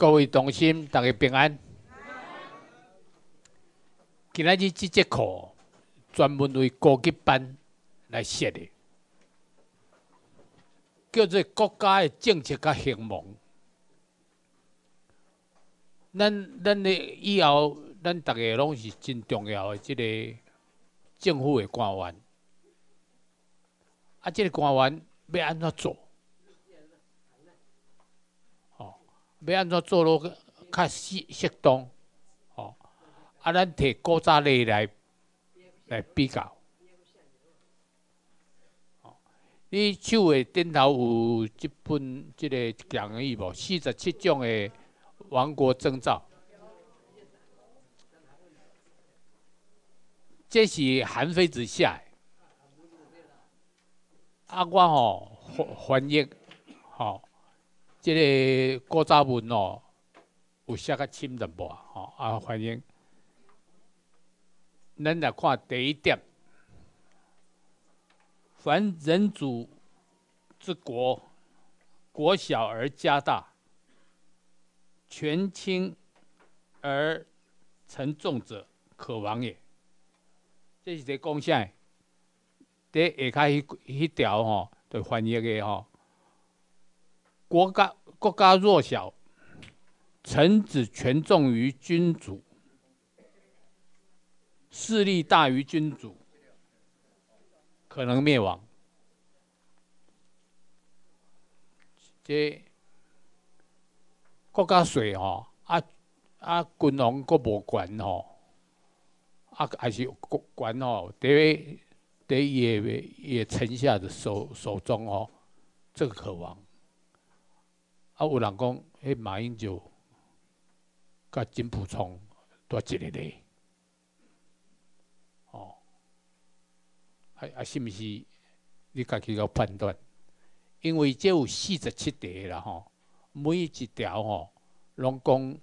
各位同心，大家平安。今仔日这节课专门为高级班来设的，叫做国家的政策甲行望。咱咱的以后，咱大家拢是真重要的这个政府的官员。啊，这个官员要安怎做？哦，要安怎做落？较适适当，哦，啊，咱摕古早例来来比较。哦，你手诶顶头有一本即个讲义无？四十七种诶。亡国征兆，这是韩非子写。啊，我吼翻译，吼，这个古早文哦，有写较深淡薄吼啊，翻译。咱来看第一点：凡人主之国，国小而家大。权轻而臣重者，可亡也。这是在讲啥？在下骹迄迄条吼，就翻译个吼。国家国家弱小，臣子权重于君主，势力大于君主，可能灭亡。这。国家税吼，啊啊，军王国无权吼，啊还是国权吼，伫伫伊个伊个臣下的手手中哦，这个可亡。啊，有人讲，迄马英九甲金溥聪多一个咧，哦，啊啊，是毋是？你家己要判断，因为这有四十七条啦吼。每一条吼，拢讲，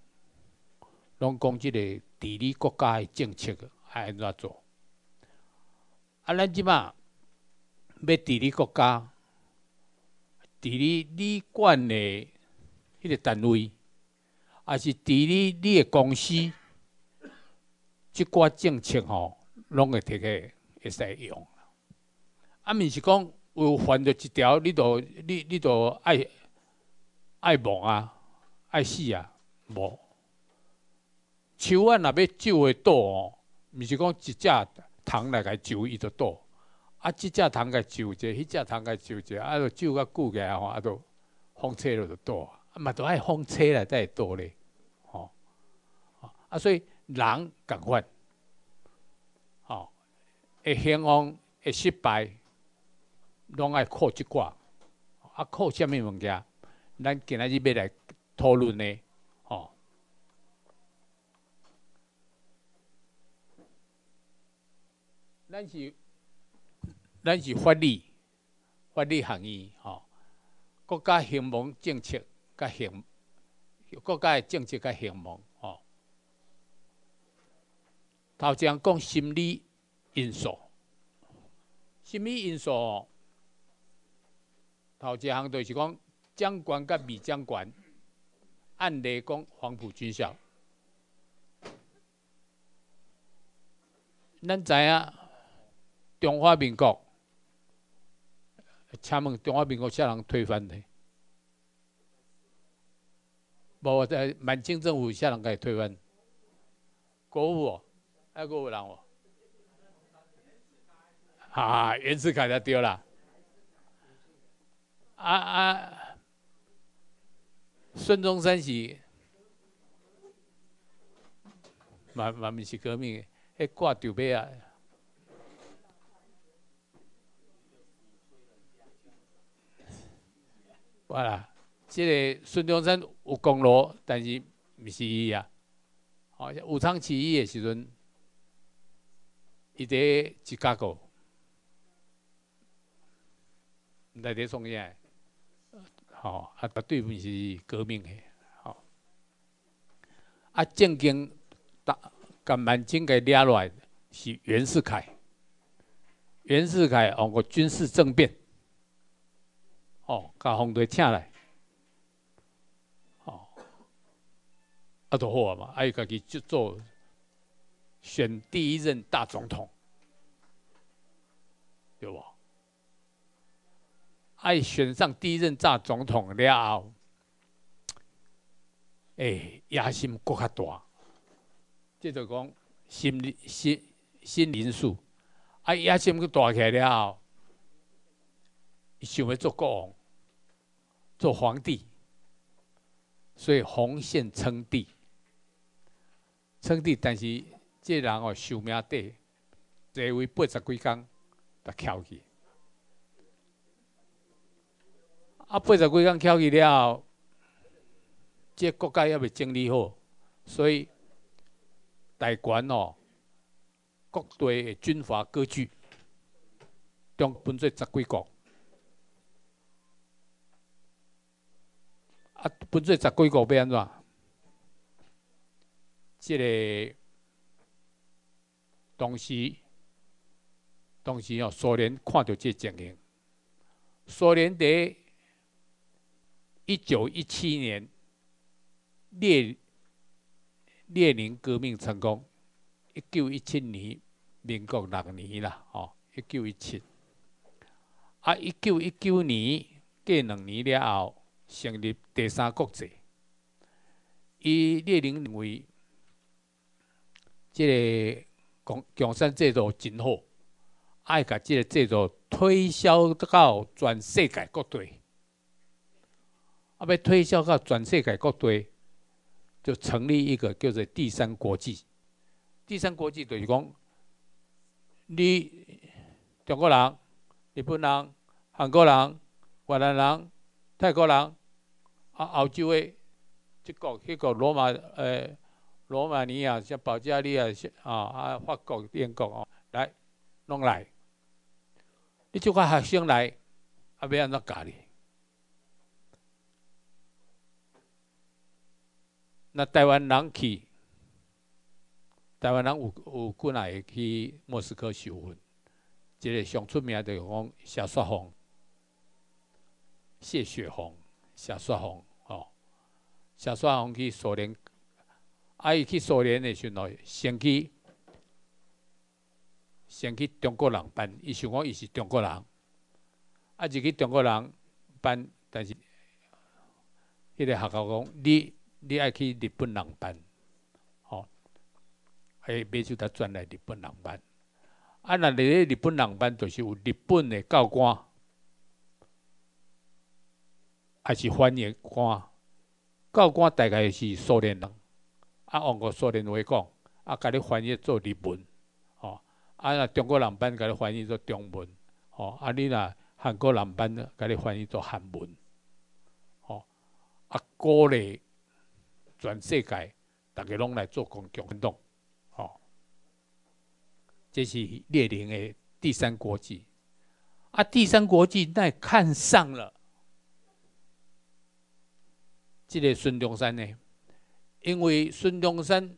拢讲即个治理国家的政策爱安怎做？啊，咱即马要治理国家，治理你管的迄个单位，还是伫你你的公司，即寡政策吼，拢会摕起会使用。啊，毋是讲有犯着一条，你都你你都爱。爱亡啊，爱死啊，无。树啊，若要救会倒哦，毋是讲一只虫来甲救伊就倒，啊，一只虫甲救者，迄只虫甲救者，啊，就救较久起来吼，啊，都风吹了就倒，嘛都爱风吹来才会倒咧，吼，啊，所以人共款，吼，会兴旺会失败，拢爱靠即寡，啊，靠啥物物件？咱今仔日要来讨论呢，吼，咱是咱是法律法律行业，吼，国家兴亡政策甲兴国家的政策甲兴亡，吼，头先讲心理因素，心理因素，哦头一项就是讲。将官甲未将官，按理讲黄埔军校，咱知影中华民国，请问中华民国啥人推翻的？无在满清政府下人甲伊推翻？国父哦，还有人哦，啊，袁世凯才丢啦，啊啊。孙中山是嘛嘛毋是革命，迄挂吊杯啊！哇啦，即个孙中山有功劳，但是毋是伊啊。好，武昌起义的时阵，伊伫芝加哥，内底创啥？吼，啊，绝对毋是革命的，吼。啊，正经打甲满清给掠落来是袁世凯。袁世凯哦个军事政变，哦，甲皇帝请来，啊，都好啊嘛，啊，伊家己就做选第一任大总统，对不？啊，选上第一任大总统了后，哎，野心搁较大，即就讲心理心心灵数，啊，野心搁大起来了后，想要做国王，做皇帝，所以红线称帝。称帝，但是这人哦寿命短，坐位八十几工，就翘去。啊，八十几工翘去了后，这国家还未整理好，所以大权哦，各地的军阀割据，中分做十几国。啊，分做十几国要安怎？即个当时，当时哦，苏联看到这情形，苏联在一九一七年列列宁革命成功，一九一七年民国六年啦，哦，一九一七，啊，一九一九年过两年了后，成立第三国际，以列宁为。即个共共产制度真好，爱甲即个制度推销到全世界各地，啊，要推销到全世界各地，就成立一个叫做第三国际。第三国际就是讲，你中国人、日本人、韩国人、越南人、泰国人，啊，欧洲的即个、迄个罗马，诶。罗马尼亚、像保加利亚、啊啊法国、英国哦，来弄来，你就看学生来，啊要安怎教你？那台湾人去，台湾人有有过来去莫斯科受训，一个上出名的讲谢雪红、谢雪红、谢雪红哦，谢雪红去苏联。啊！伊去苏联的时候，先去先去中国人班，伊想讲伊是中国人，啊，就去中国人班，但是迄个学校讲，你你爱去日本人班，吼，哎，买就他转来日本人班。啊，那你咧日本人班，就是有日本的教官，还是翻译官？教官大概是苏联人。啊，按个苏联话讲，啊，甲你翻译做日文，吼，啊，若中国人版甲你翻译做中文，吼，啊，你若韩国人班甲你翻译做韩文，吼，啊，鼓励全世界逐个拢来做共共运动，吼，这是列宁的第三国际，啊，第三国际那看上了即个孙中山呢？因为孙中山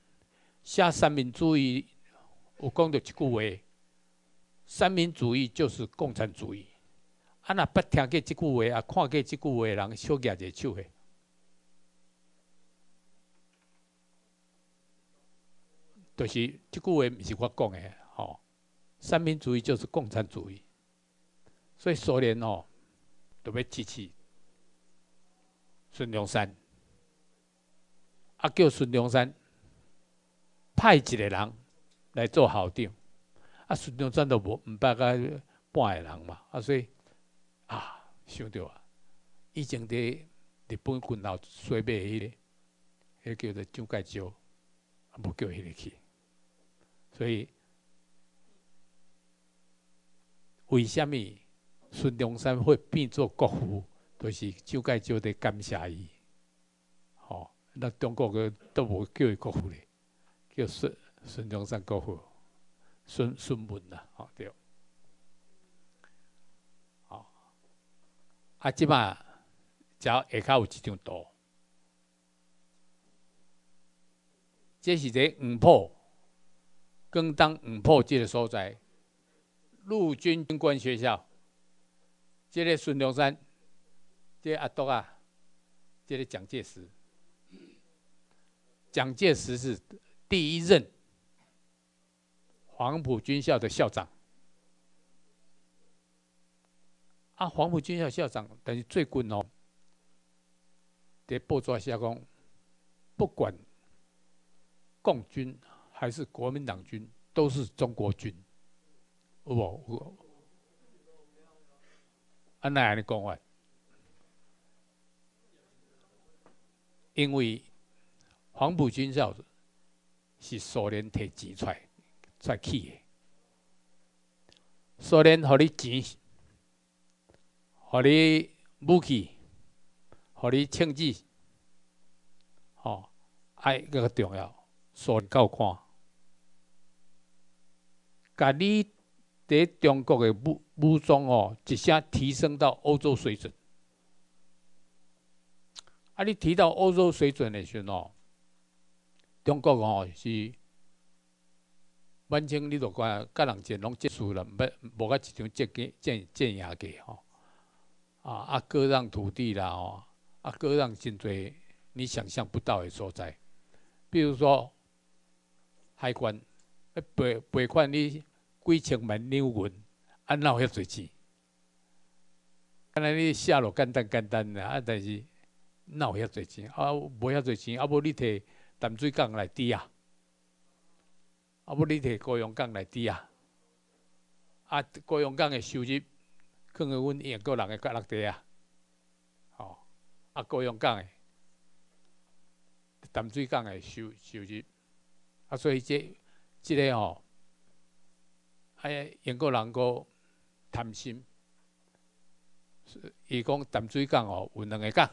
写三民主义有讲到一句话：三民主义就是共产主义。啊，若捌听过这句话啊，看过这句话的人，小举一手的。就是这句话毋是我讲的，吼，三民主义就是共产主义。所以苏联哦，都要支持孙中山。啊，叫孙中山派一个人来做校长，啊，孙中山都无毋捌个半个人嘛，啊，所以啊，想到啊，以前伫日本军校西北迄个，迄叫做蒋介石，啊，无叫迄个去，所以为虾米孙中山会变做国父，都是蒋介石伫感谢伊。那中国个都无叫伊国父咧，叫孙孙中山国父，孙孙文啦，吼对。好，啊，即摆只要下骹有一张图，这是在五坡，更当五坡这个所在，陆军军官学校，这个孙中山，这阿东啊，这个蒋介石。蒋介石是第一任黄埔军校的校长。啊，黄埔军校校长，但是最近哦，在报纸下讲，不管共军还是国民党军，都是中国军，有无？有。啊，那安尼讲法？因为黄埔军校是苏联摕钱出来出起的，苏联互你钱。互你武器，互你枪支，吼，爱个重要，苏联够看，甲你伫中国的武武装哦，一下提升到欧洲水准。啊，你提到欧洲水准的时候哦，中国哦是，反正你都讲，甲人战拢结束了，无无甲一场战争战战赢过吼。啊啊，割让土地啦，哦，啊，割让真多你想象不到的所在。比如说海关，赔赔款你几千万两银，啊，哪有遐侪钱？看来你下落简单简单的，啊，但是哪有遐侪钱？啊，无遐侪钱，啊，无你摕淡水港来抵啊？啊，无你摕高阳港来抵啊？啊，高阳港的收入。放个阮英国人的角落底啊，吼，啊高雄港的淡水港的收收入，啊，所以这这个吼，哎，英国人个贪心，伊讲淡水港哦有两个港，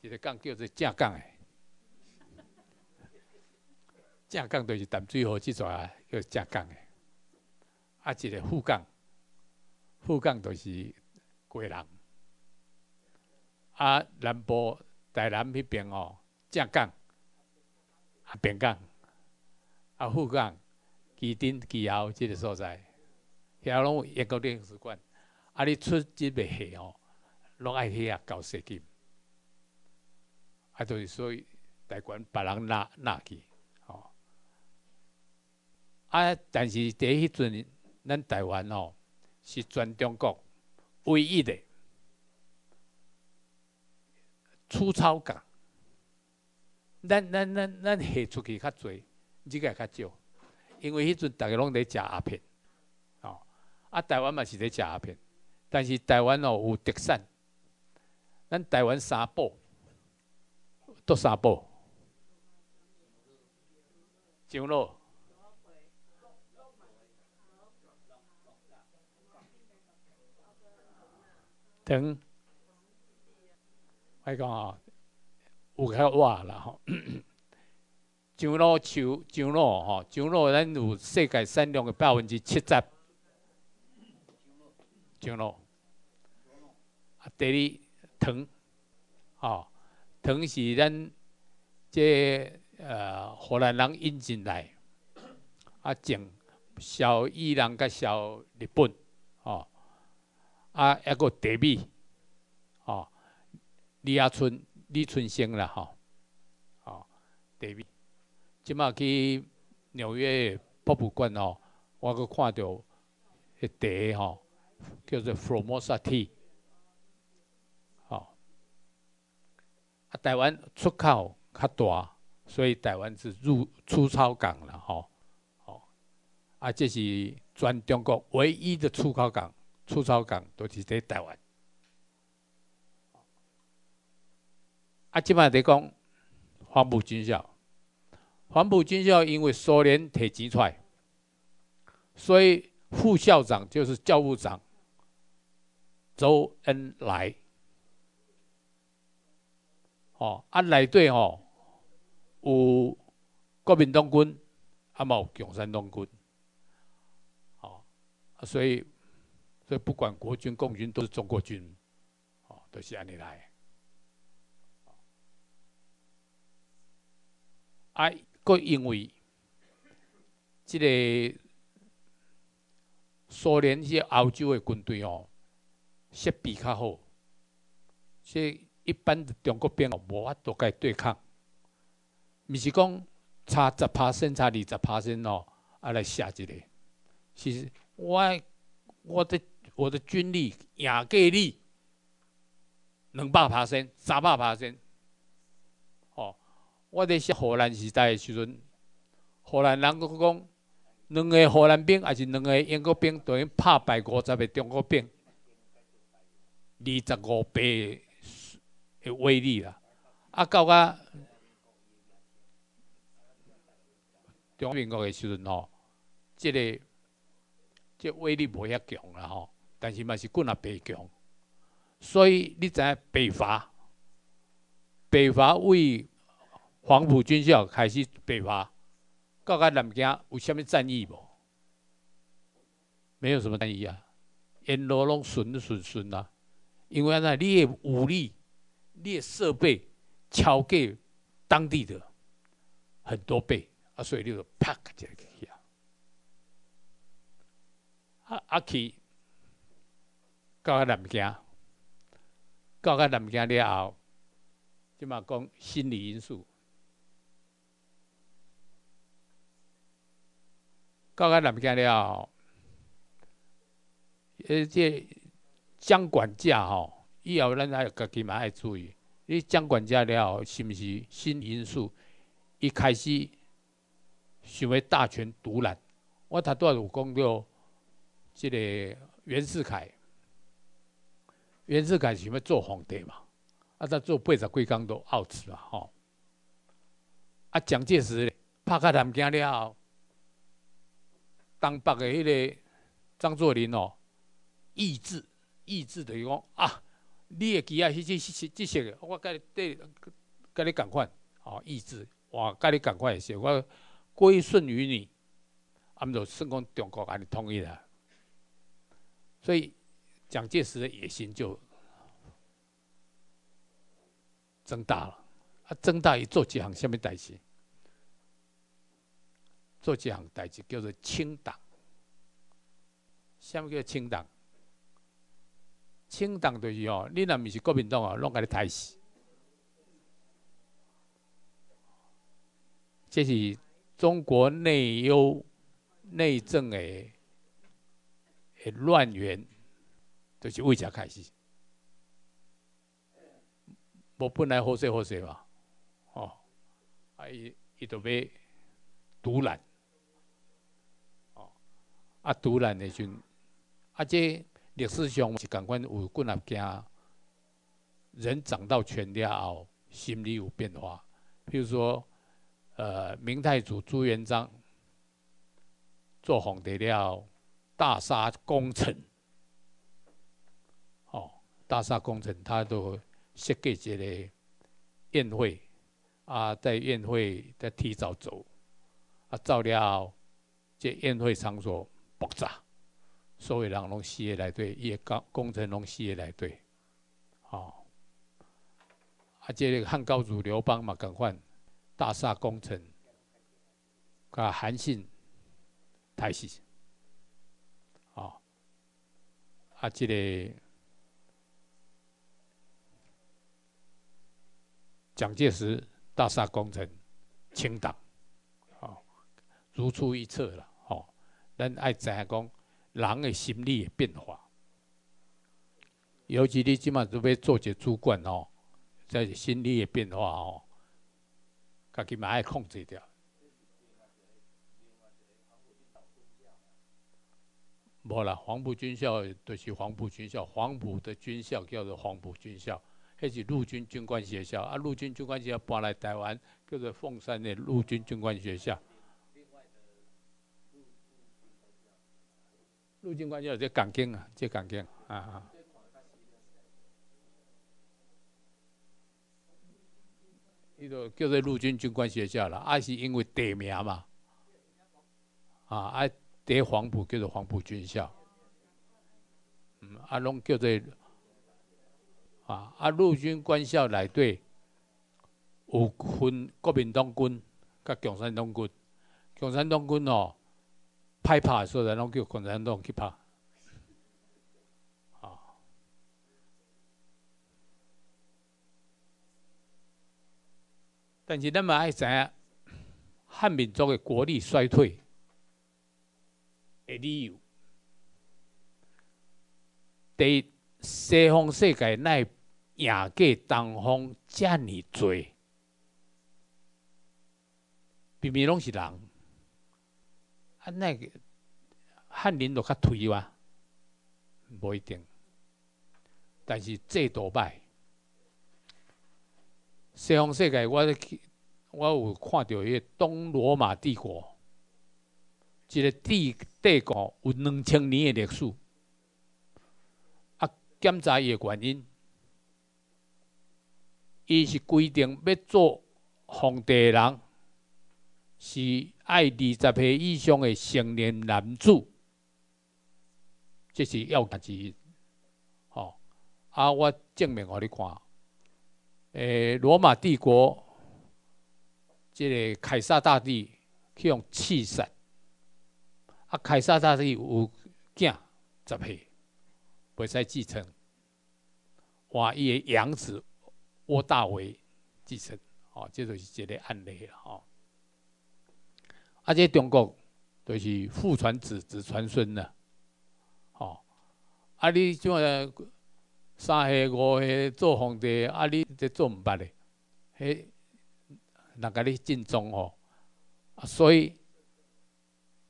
一个港叫做正港的，正港就是淡水河即啊，叫正港的，啊，一个副港。富港就是贵人，啊，南部台南迄边哦，正港啊，边港啊，富港、基丁、基后即个所在，遐拢一个领事馆，啊，你出即个货哦，拢爱去遐交税金，啊，就是所以台湾别人拿拿去，啊，但是第迄阵咱台湾哦。是全中国唯一的粗糙港，咱咱咱咱下出去较济，这个较少，因为迄阵大家拢在食鸦片，哦，啊台湾嘛是在食鸦片，但是台湾哦有特产，咱台湾三宝，都三宝，上路。等，我讲啊，有较活啦吼。樟脑树、樟脑吼，樟脑咱有世界产量的百分之七十。樟脑，啊，第二糖，吼，糖是咱这呃荷兰人引进来，啊，种小伊朗甲小日本，啊，一个地米，哦，李亚春、李春生啦，吼，哦，地米，即马去纽约博物馆哦，我阁看到迄茶吼，叫做 Formosa Tea，哦，啊，台湾出口较大，所以台湾是入出超港了，吼，哦，啊，这是全中国唯一的出口港。出草港都是在台湾。啊，即摆在讲黄埔军校，黄埔军校因为苏联摕钱出来，所以副校长就是教务长周恩来。哦，啊内底吼有国民党军，啊嘛有共产党军。哦，所以。所以不管国军、共军都是中国军，哦，都是安尼来。啊，佫因为即个苏联些欧洲的军队哦，设备较好，所以一般的中国兵哦无法度甲伊对抗。毋是讲差十拍升差二十拍升哦，啊来射一个。其实我我的我的军力赢过你两百拍升、三百拍升。哦，我伫写荷兰时代的时阵，荷兰人佫讲，两个荷兰兵还是两个英国兵，等于拍败五十个中国兵，二十五倍的威力啦。啊，到啊，中民国的时阵吼，即个即威力无遐强啦吼，但是嘛是棍也白强，所以你知影北伐，北伐为黄埔军校开始北伐，到个南京有虾米战役无？没有什么战役啊，沿路拢顺顺顺啊，因为安那你的武力、你的设备。超过当地的很多倍啊，所以你就啪就去啊。啊啊去到南京，到个南京了后，即嘛讲心理因素。到个南京了后，呃，这将管价吼，以后咱还家己嘛爱注意。你讲管家了后，是毋是心理因素？一开始想要大权独揽。我头拄仔有讲到，即个袁世凯，袁世凯想要做皇帝嘛？啊，他做八十几工都傲死嘛，吼！啊，蒋介石拍开南京了后，东北的迄个张作霖哦，意志，意志等于讲啊。你会记啊？迄即即即些个，我甲你对，甲你共款，吼，意志，我甲你共款诶，是，我归顺于你，啊，毋就算讲中国安尼统一啦。所以蒋介石的野心就增大了，啊，增大伊做一项虾米代志？做一项代志叫做清党。虾米叫清党？清党就是哦，你若毋是国民党哦，拢甲你刣死。这是中国内忧、内政的诶乱源，就是为遮开始。无本来好势好势嘛，哦，啊伊伊就要独揽，哦，啊独揽的阵，啊这。历史上是感官有几啊件，人长到权了后，心理有变化。譬如说，呃，明太祖朱元璋做皇帝了，大杀功臣，大厦工程，他都设计一个宴会，啊，在宴会在提早走，啊，照料，这宴会场所爆炸。所有人拢死诶内底，伊诶工工程拢死诶内底，哦，啊，即个汉高祖刘邦嘛共款，大厦工程，甲韩信，太死，哦，啊，即个蒋介石大厦工程，清党，哦，如出一辙了，哦，咱爱知影讲。人的心理的变化，尤其你即马准备做一个主管哦，在心理的变化哦，家己嘛爱控制掉。无啦，黄埔军校就是黄埔军校，黄埔的军校叫做黄埔军校，迄是陆军军官学校啊。陆军军官学校搬来台湾，叫做凤山的陆军军官学校。陆军官校这港警啊，这港警啊啊！伊个叫做陆军军官学校啦，啊是因为地名嘛，啊啊，在黄埔叫做黄埔军校，嗯，啊拢叫做啊啊陆军官校内底有分国民党军甲共产党军，共产党军哦。害怕，所以拢叫共产党去拍。啊！但是咱嘛爱知影，汉民族的国力衰退的理由。第，西方世界乃赢过东方遮尔多，明明拢是人，啊，那个汉人就较颓哇，无一定。但是制度歹，西方世界，我去，我有看到迄个东罗马帝国，一个帝帝国有两千年的历史。啊，检查伊的原因，伊是规定要做皇帝的人，是爱二十岁以上的成年男子，这是要件之一。啊！我证明互你看，诶，罗马帝国，即个凯撒大帝去用刺杀，啊，凯撒大帝有囝十岁，袂使继承，哇，伊诶养子沃大为继承，哦，这就是一个案例了，吼。啊，这中国就是父传子，子传孙呐，吼。啊，你怎啊？三岁五岁做皇帝，啊！你这做毋捌咧？嘿人甲你敬重哦，啊！所以，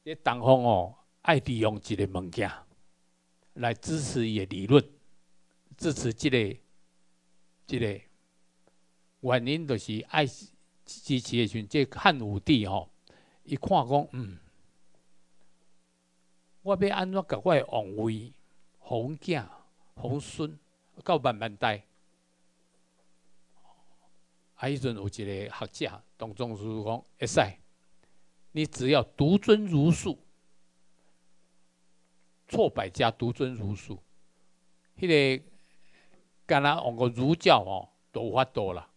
这东方哦，爱利用一个物件来支持伊的理论，支持即个、即个原因，就是爱支持的时阵，这汉武帝吼，伊看讲，嗯，我要安怎甲我的王位、皇囝、皇孙？到万万代，啊！迄阵有一个学者，董仲舒讲：会使，你只要独尊儒术，错百家，独尊儒术。迄个敢若往个儒教哦，都有法度啦。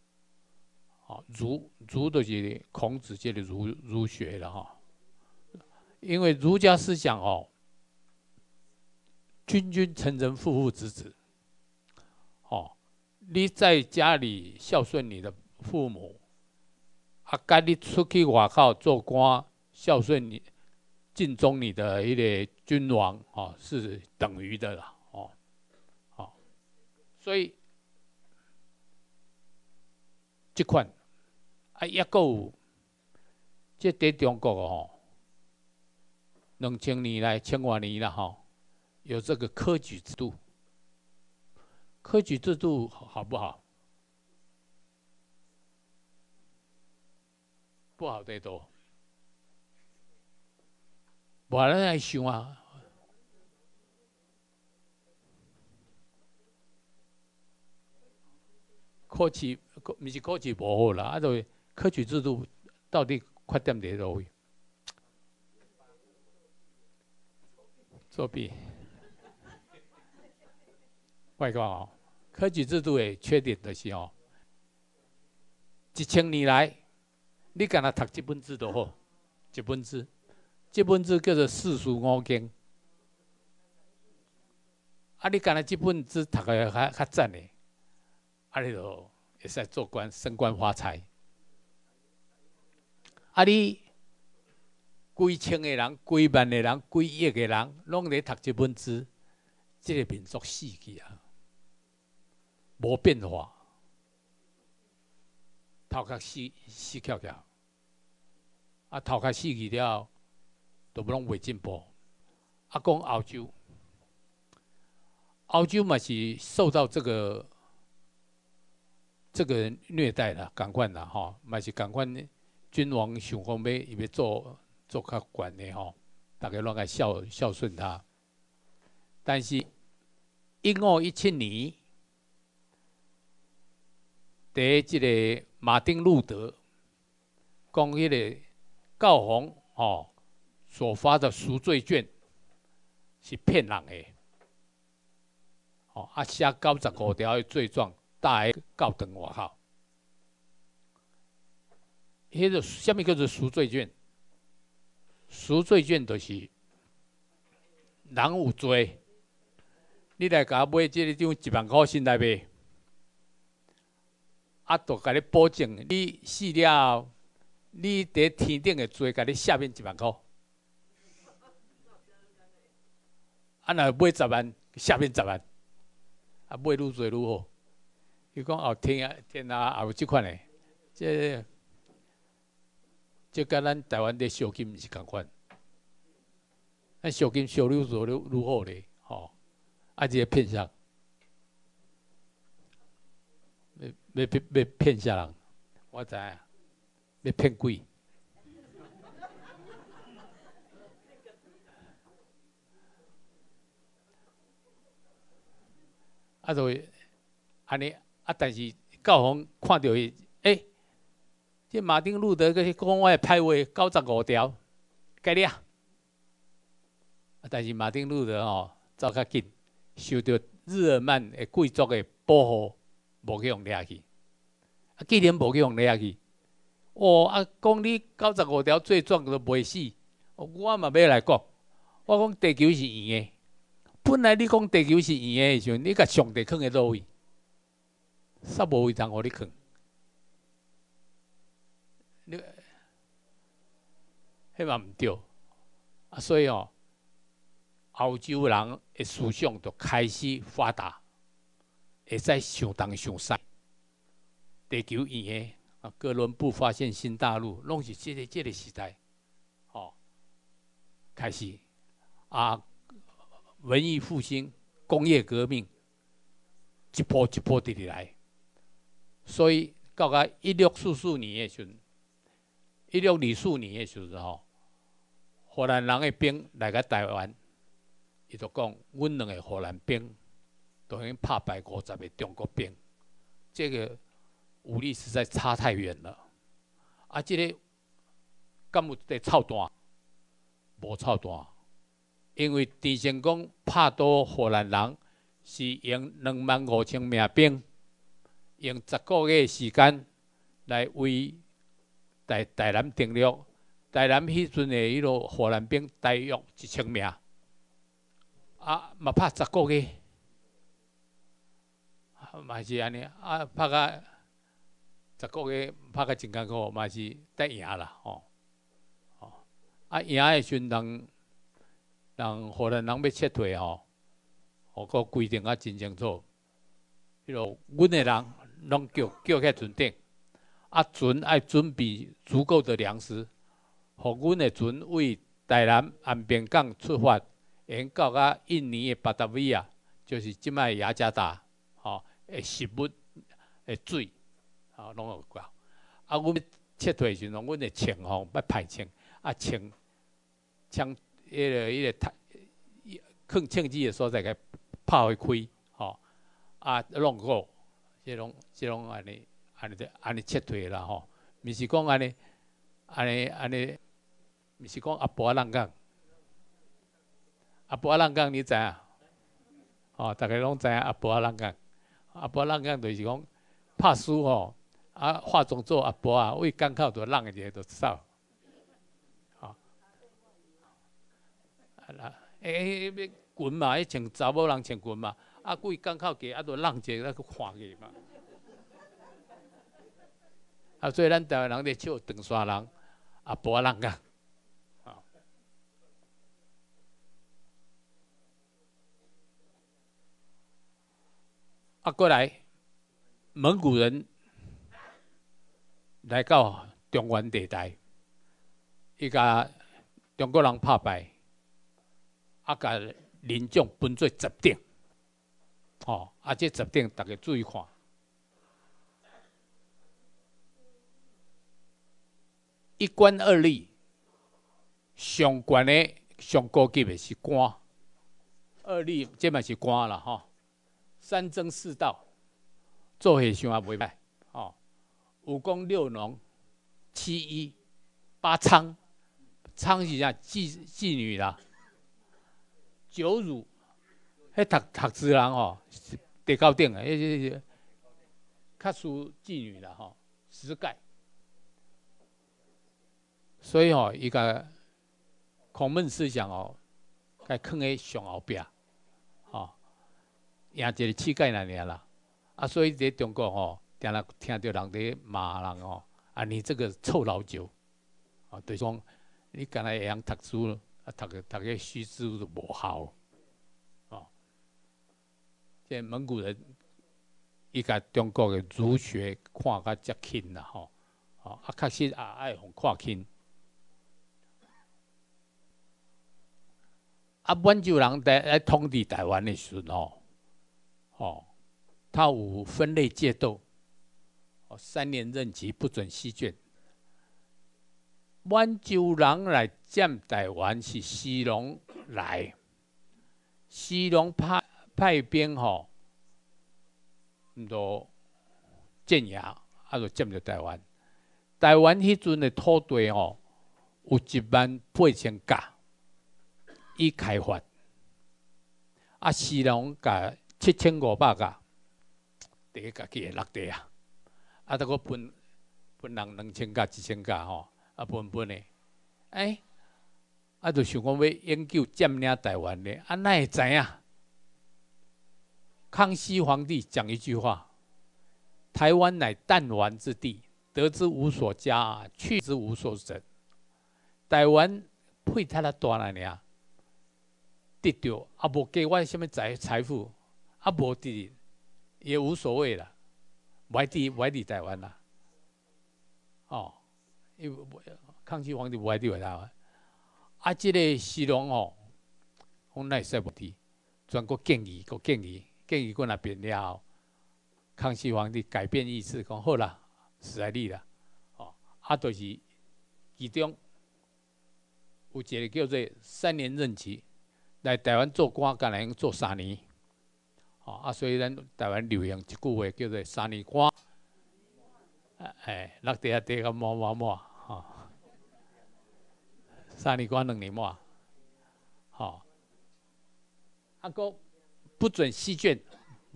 哦，儒儒就是孔子这个儒儒学了哈。因为儒家思想哦，君君臣臣，父父子子。哦你在家里孝顺你的父母，啊，该你出去外口做官孝顺你、尽忠你的一个君王，哦，是等于的啦，哦，好，所以这款啊，一个这在中国哦，两千年来千万年了哈，有这个科举制度。科举制度好不好？不好得多。我人来想啊，科举科不是科举不好啦，啊，就科举制度到底缺点在哪位？作弊。外讲哦，科举制度的缺点就是哦，一千年来，你敢若读这本字都好，这本字，这本字叫做四书五经，啊，你敢若这本字读个较较赞的，啊，你就会使做官升官发财。啊，你几千个人、几万个人、几亿个人，拢咧读这本书，这个民族死去啊！无变化，头壳死死翘翘，啊头壳死去了，都不拢未进步。啊，讲澳洲，澳洲嘛是受到这个这个虐待啦，赶快啦吼，嘛是赶快君王想讲要伊要做做较管的吼，大家拢爱孝孝顺他。但是一五一七年。第一即个马丁路德讲迄个教皇吼所发的赎罪券是骗人的，哦啊写九十五条的罪状，大个告等外口。迄个什么叫做赎罪券？赎罪券就是人有罪，你来甲买即个张一万块钱来买。啊，都甲你保证，你死了，你伫天顶的做，甲你下面一万箍。啊，若买十万，下面十万，啊，买愈做愈好。伊讲哦，天啊天啊，也有即款诶，即即甲咱台湾的小金毋是共款。咱小金小愈做愈愈好咧，吼，啊，即个骗啥？要要要骗啥人？我知影，要骗鬼。啊，就安尼啊，但是教皇看到伊，即，马丁路德嗰些讲话派位九十五条，该了。啊，但是马丁路德吼走较紧，受到日耳曼诶贵族诶保护，无去用掠去。啊，既然无去用掠去，哦啊，讲你九十五条罪状都未死，我嘛要来讲，我讲地球是圆诶。本来你讲地球是圆诶时阵，你甲上帝囥喺倒位，煞无位通互你囥。你迄嘛毋对，啊，所以哦，欧洲人诶思想就开始发达，会使想东想西。地球圆诶，啊，哥伦布发现新大陆，拢是即个即个时代，哦，开始啊。文艺复兴、工业革命，一波一波地来，所以到个一六四四年诶时阵，一六二四年诶时阵吼，荷兰人诶兵来个台湾，伊就讲，阮两个荷兰兵都已经拍败五十个中国兵，这个武力实在差太远了。啊，这个敢有得操蛋？无操蛋。因为郑成功拍倒荷兰人，是用两万五千名兵，用十个月时间来为台台南定略。台南迄阵的迄落荷兰兵大约一千名，啊，嘛拍十个月，嘛是安尼，啊，拍个十个月，拍个真艰苦，嘛是得赢啦，吼，吼，啊，赢的阵人。人荷兰人要撤退吼，我个规定啊真清楚。迄落，阮的人拢叫叫起船顶，啊船爱准备足够的粮食，互阮的船为台南安平港出发，沿到啊印尼的巴达维亚，就是即摆雅加达，吼，诶食物、诶水，吼拢有够。啊，阮撤退时阵，阮的穿吼要排穿，啊穿枪。迄个、迄个太，放枪支的所在，个拍会开，吼，啊，弄好，即种、即种安尼、安尼、安尼撤退啦，吼，毋是讲安尼、安尼、安尼，毋是讲阿婆阿浪讲，阿婆阿浪讲你知影？吼，大家拢知影阿婆阿浪讲，阿婆阿浪讲就是讲拍输吼，啊，化妆做阿婆啊，为港口就浪一下就走。啦，诶，要裙嘛，迄穿查某人穿裙嘛，啊，过去港口过，啊，都浪者那去看去嘛。啊，所以咱台湾人咧笑长沙人，啊，博人啊。啊，过来，蒙古人来到中原地带，伊甲中国人拍败。啊！甲民众分做十点，哦！啊，这十点大家注意看，一官二吏，上官的、上高级的是官，二吏这嘛是官了，吼！三征四道，做下想也袂歹，吼！五宫六农，七医，八娼，娼是啥？妓妓女啦。九乳，迄读读书人吼，地高顶诶，迄迄迄较属妓女啦吼，实盖。所以吼，伊个孔孟思想哦，该囥喺上后壁，吼，赢一个乞丐那年啦。啊，所以伫中国吼，定常听到人伫骂人吼，啊，你这个臭老九，哦，就是讲你干那会晓读书，啊，读个读个虚书都无效，哦，即蒙古人伊甲中国嘅儒学看甲接近啦，吼，哦，啊，确实也爱互看轻。啊，满洲人在来统治台湾的时候，哦，他有分类戒斗，哦，三年任期不准西卷。满洲人来占台湾是西龙来，西龙派派兵吼，唔多镇压，啊，就占着台湾。台湾迄阵的土地吼，有一万八千甲。已开发，啊，西龙甲七千五百架，第一家己会落地啊，啊，得个分分人两千架、一千架吼，啊，分分的，哎，啊，就想讲要研究占领台湾的，啊，那会知影？康熙皇帝讲一句话：“台湾乃弹丸之地，得之无所加，去之无所整。”台湾配太了大了呢。得到啊，无给我什么财财富，啊，无得也无所谓啦，外地外地台湾啦，哦，因为康熙皇帝外地台湾，啊，这个西龙哦，我那说不提，全国建议，个建议，建议过那边了，康熙皇帝改变意思，讲好啦，是在你啦，哦，啊，就是其中有一个叫做三年任期。来台湾做官，干来用做三年，哦啊，所以咱台湾流行一句话叫做“三年官”，哎，落地下地个摸摸摸，吼，三年官两年摸，吼，啊哥不准试卷，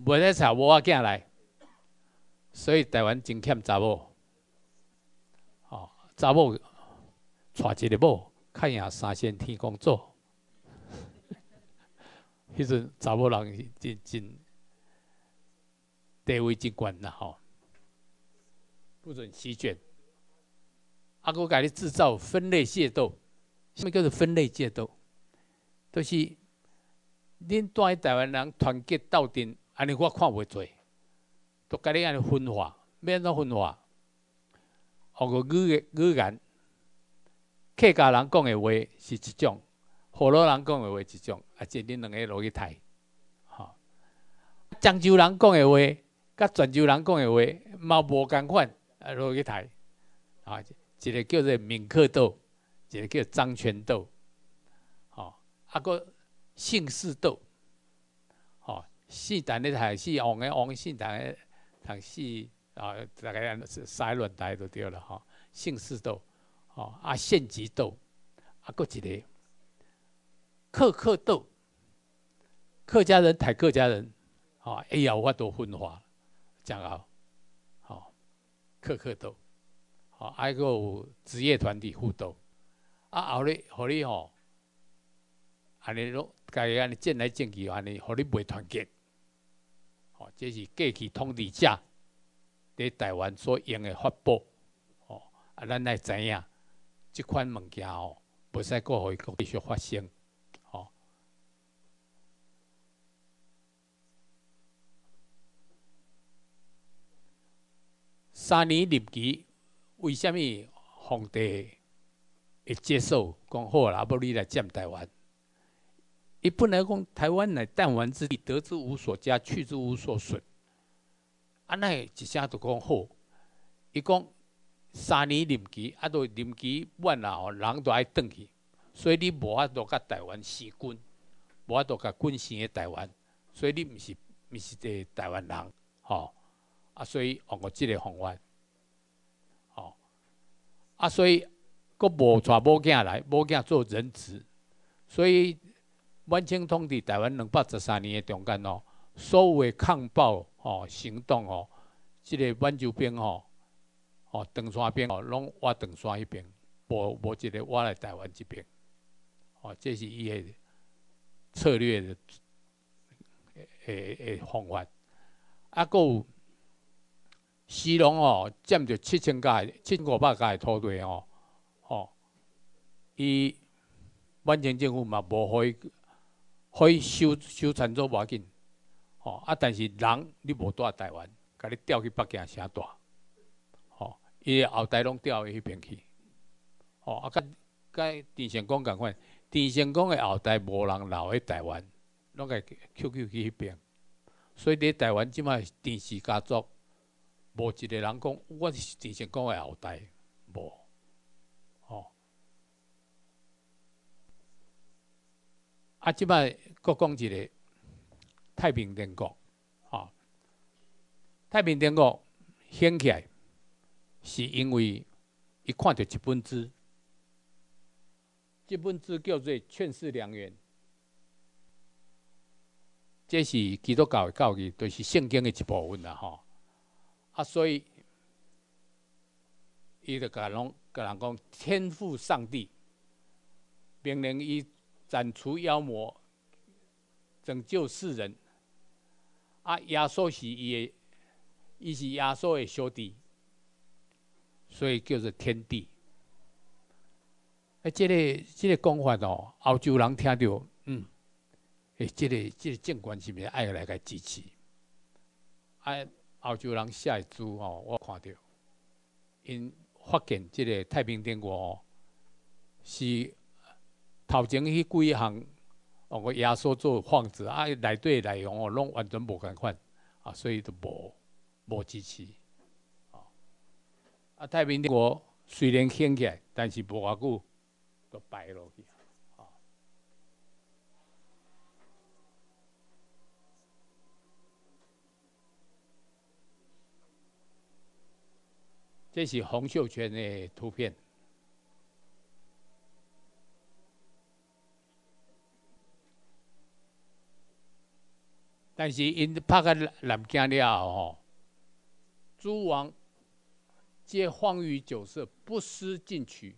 袂得查无仔囝来，所以台湾真欠查某，哦，查某娶一个某，看赢三仙天公做。迄阵查某人真真地位真悬啦吼，不准席卷。啊，佫甲你制造分类械斗，什么叫做分类械斗？就是恁带台湾人团结斗阵，安尼我看袂做，都甲你安尼分化，要安怎分化？学个语语言，客家人讲的话是一种。河洛人讲的话一种，啊，即恁两个落去睇，吼。漳州人讲的话，甲泉州人讲的话，嘛无共款，啊，落去睇，啊，一个叫做闽客斗，一个叫漳泉斗，吼，啊个姓氏斗，吼，姓陈的台，姓王的王，姓陈的陈姓，啊，大概是三轮台都对了，吼，姓氏斗，吼，啊县级斗，啊个一个。客客斗，客家人抬客家人，啊，哎呀，我都分化，讲啊，好，客客斗，好，还有职业团体互斗，啊，后咧，互你吼，安尼拢，家己安尼进来进去，安尼，互你袂团结，好，这是过去统治者伫台湾所用的法宝，哦，啊，咱来知影，即款物件哦，袂使过互伊继续发生。三年任期，为什么皇帝会接受？讲好啦，要你来占台湾。伊本来讲台湾乃弹丸之地，得之无所加，去之无所损。啊，那一声就讲好。伊讲三年任期，啊，都任期满了吼，人都爱转去，所以你无法度甲台湾死军，无法度甲军生喺台湾，所以你毋是毋是个台湾人，吼。啊，所以用我即个方法，哦，啊，所以佫无带某囝来，某囝做人质，所以满清统治台湾两百十三年的中间哦，所有的抗暴哦行动哦，即个满洲兵哦，哦长山兵哦，拢挖长山迄边，无无一个挖来台湾这边，哦，这是伊的策略的诶诶方法，啊，佫有。西龙哦，占着七千家、七千五百家的土地哦，哦，伊满清政府嘛无互伊，互伊收收田做无要紧，吼啊！但是人你无住台湾，甲你调去北京城住，吼，伊后代拢调去迄边去，吼啊！甲甲郑成功共款，郑成功的后代无人留喺台湾，拢个 QQ 去迄边，所以伫台湾即摆郑氏家族无一个人讲我是郑成功诶后代，无。啊，即摆国讲一个太平天国，啊，太平天国兴起来，是因为伊看到一本书，这本书叫做《劝世良言》，这是基督教的教义，就是圣经的一部分啦，吼。啊，所以伊就甲人甲人讲，天父上帝命令伊。斩除妖魔，拯救世人。啊，耶稣是伊，伊是耶稣的兄弟，所以叫做天地。啊，这个这个讲法哦，欧洲人听到，嗯，诶，这个这个政权是毋是爱来个支持？啊，欧洲人写的书哦，我看到，因发现这个太平天国哦，是。头前迄几项，哦，我压缩做幌子啊，内底内容哦，拢完全无共款，啊，所以都无无支持，啊，啊，太平天国虽然兴起来，但是无偌久都败落去，啊，这是洪秀全的图片。但是因拍个南京了吼，诸王皆荒于酒色，不思进取，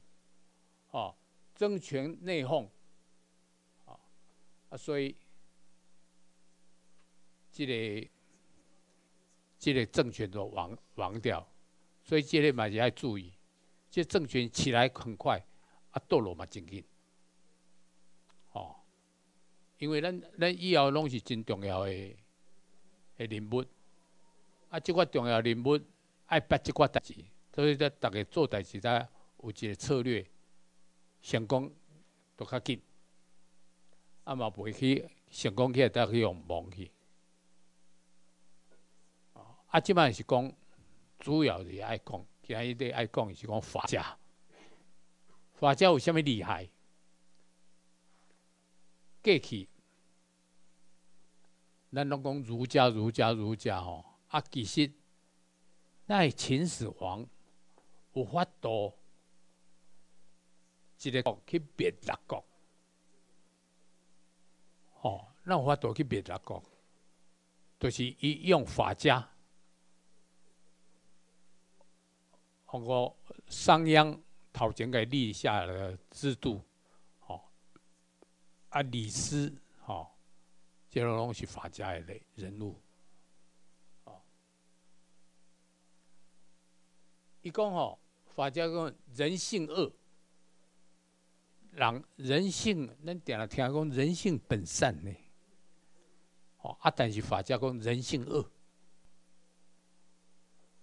哦，争权内讧，啊，啊，所以这个这个政权都亡亡掉，所以这个嘛也要注意，这政权起来很快，啊，堕落嘛真紧。哦因为咱咱以后拢是真重要的的人物，啊，即个重要人物爱办即个代志，所以在逐个做代志，在有一个策略，成功都较紧，啊嘛袂去成功起来，再去用忘去。啊，即摆是讲主要是爱讲，今日咧爱讲是讲法家，法家有虾米厉害？过去，咱拢讲儒家、儒家、儒家吼，啊，其实那秦始皇有法度一个国去灭六国，吼，那有法度去灭六国，就是伊用法家，通过商鞅头前给立下了制度。哦啊，李斯，哦，这种拢是法家一类人物，哦。伊讲哦，法家讲人性恶，人人性，恁点了听讲人性本善呢，哦啊，但是法家讲人性恶，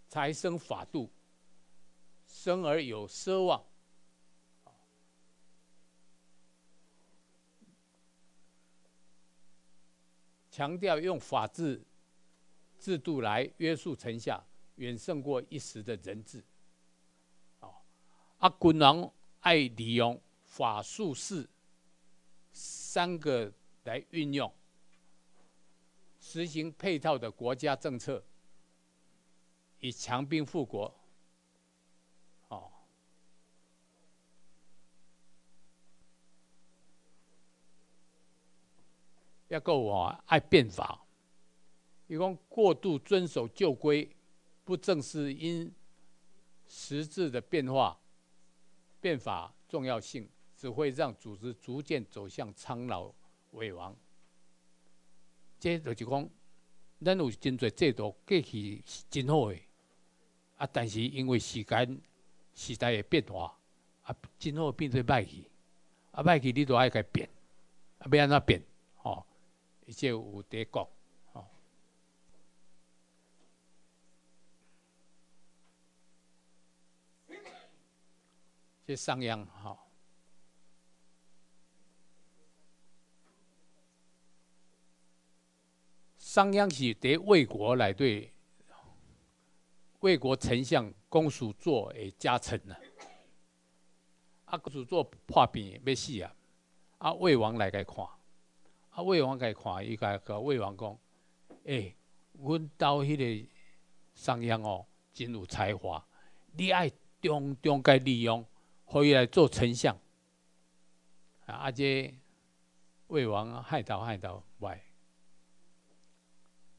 财生法度，生而有奢望。强调用法治制度来约束臣下，远胜过一时的人治。啊，啊，君王爱利用法术士三个来运用，实行配套的国家政策，以强兵富国。要够啊，爱变法。伊讲过度遵守旧规，不正是因实质的变化、变法重要性，只会让组织逐渐走向苍老萎亡。这就是讲，咱有真侪制度过去是真好诶，啊，但是因为时间时代的变化，啊，真好变做歹去。啊，歹去你都爱改变，啊，要安怎变？吼，即有伫讲，吼，即商鞅，吼，商鞅是伫魏国来，对，魏国丞相公叔痤的家臣啊。啊，公叔痤破病要死啊！啊，魏王来甲伊看，啊，魏王甲伊看，伊甲甲魏王讲：，诶，阮兜迄个商鞅哦，真有才华，你爱中中甲利用，互伊来做丞相。啊，这魏王害到害到歪，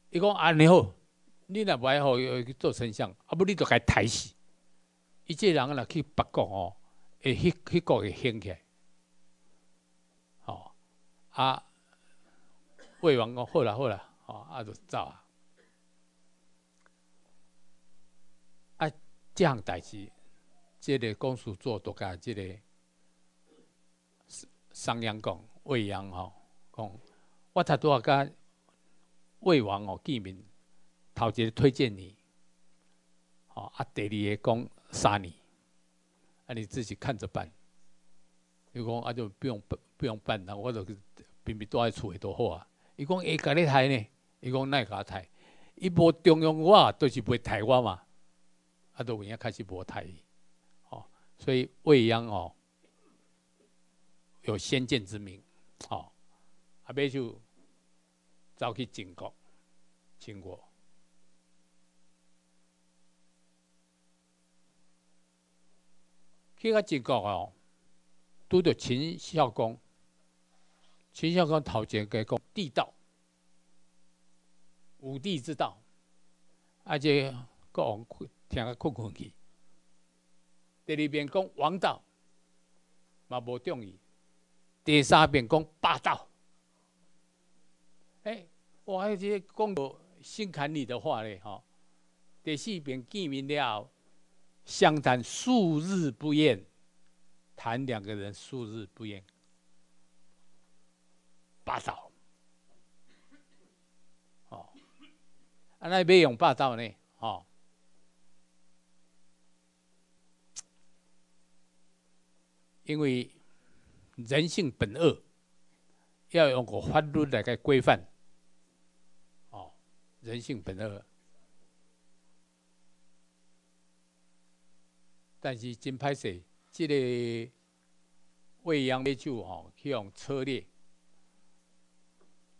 伊讲安尼好，你若不爱互伊做丞相，啊，不你就该刣死。伊这人若去别国哦。会迄迄国会兴起，来，哦啊！魏王讲好啦好啦，吼啊就走啊！啊，这项代志，即个公叔做都甲即个商鞅讲，魏鞅吼讲，我头拄啊甲魏王哦见面，头一个推荐你，吼啊，第二个讲杀你。啊，你自己看着办。伊讲啊，就不用不不用办啦，我就偏偏住在厝里多好啊。伊讲会甲你刣呢？伊讲哪会甲刣？伊无中用我，就是袂刣我嘛。啊，都有影开始无刣伊。哦，所以未央哦，有先见之明。哦，啊，尾就走去晋国，秦国。去个晋国哦，拄着秦孝公。秦孝公头前甲讲地道，五帝之道，而且国王听个困困去。第二遍讲王道，嘛无中意。第三遍讲霸道。哎，我迄些讲到心坎里的话咧，吼。第四遍见面了。相谈数日不厌，谈两个人数日不厌，霸道。哦，啊，那要用霸道呢？哦，因为人性本恶，要用个法律来个规范。哦，人性本恶。但是真歹势，即个未央美酒吼，去用策略，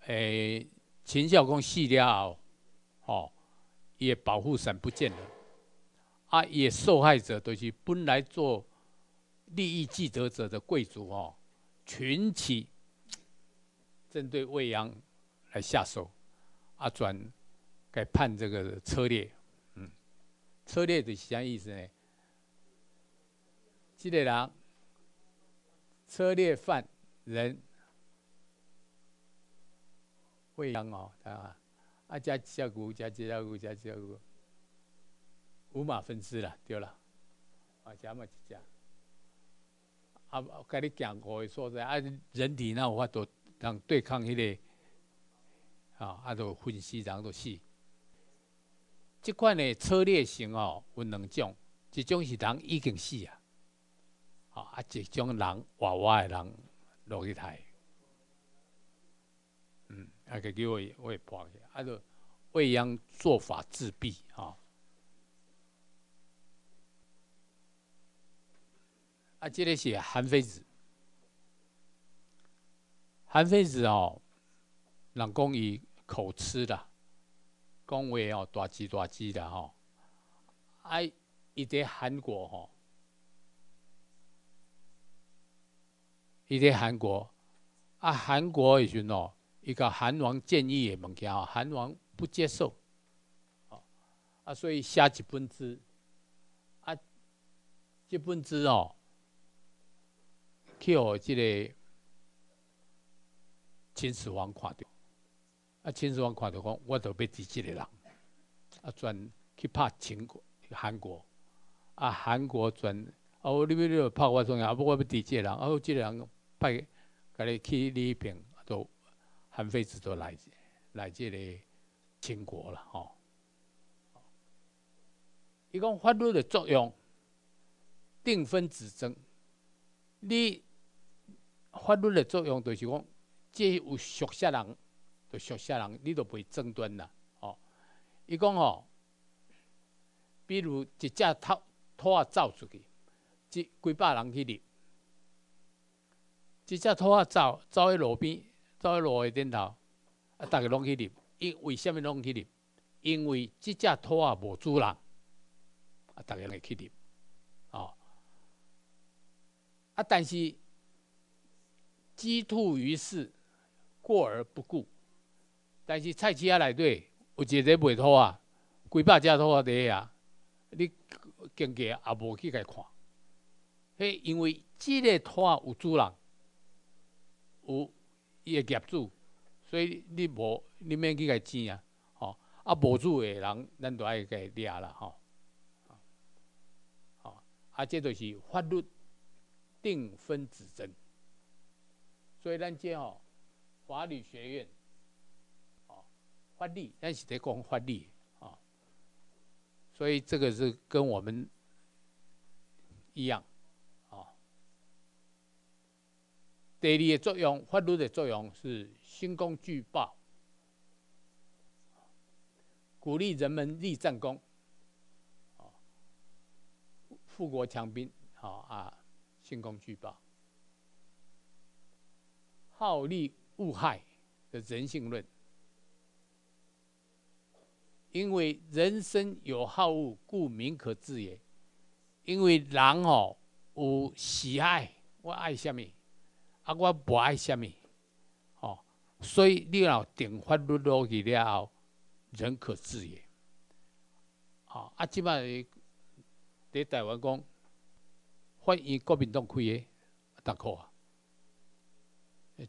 诶，秦孝公死了后，吼，伊保护伞不见了，啊，也受害者都是本来做利益既得者的贵族哦，群起针对未央来下手，啊，转该判这个策略，嗯，策略是啥意思呢？这个人策略犯人未央哦，啊，啊加加古加加古加加古，五马分尸了，对了，啊加嘛一只，啊，跟你讲过说在啊，人体那有法度让对抗迄个，啊，啊都分尸，人都死。这款的策略型哦，有两种，一种是人已经死啊。啊！一种人娃娃的人落去台，啊个叫我我也破去，啊就未央做法自毙啊！啊，接着写韩非子，韩非子哦，人讲伊口吃的，讲话哦大鸡大鸡的吼，啊，伊在韩国吼。伊在韩国，啊，韩国时阵哦，一个韩王建议的物件，韩王不接受，哦，啊，所以写一本字，啊，这本字哦，去互这个秦始皇看到，啊，秦始皇看到讲，我都要治这个人，啊，转去拍秦国、韩国，啊，韩国转，哦，你要你要拍我重要，啊，不我要治这个人，啊，这个人。派，甲你去你迄边，都韩非子都来来这个秦国了吼。伊讲法律的作用，定分止争。你法律的作用就是讲，这有熟悉人，就熟悉人，你就袂争端啦。哦，伊讲吼，比如一只兔兔仔走出去，即几百人去立。一只兔仔走走喺路边，走喺路的顶头，啊，逐个拢去立。因为虾米拢去立？因为即只兔仔无主人。啊，逐个来去啉，哦，啊，但是鸡兔于市，过而不顾。但是菜市啊内底有一个卖兔啊，几百只兔啊伫遐，你经过也无去甲看。迄因为即个兔啊有主人，有伊个业主，所以你无你免去甲争啊，吼，啊无主的人，咱都爱甲掠啦，吼。啊，这就是法律定分指争，所以咱这吼法律学院，哦，法律，咱是在讲法律啊，所以这个是跟我们一样，啊。第二个作用，法律的作用是兴功举报，鼓励人们立战功。富国强兵，好啊！兴功举报，好利恶害的人性论。因为人生有好恶，故民可治也。因为人哦有喜爱，我爱什么，啊我无爱什么，哦，所以你若定法律落去了后，人可治也。好啊，即摆。伫台湾讲，法院国民党开的，大可啊！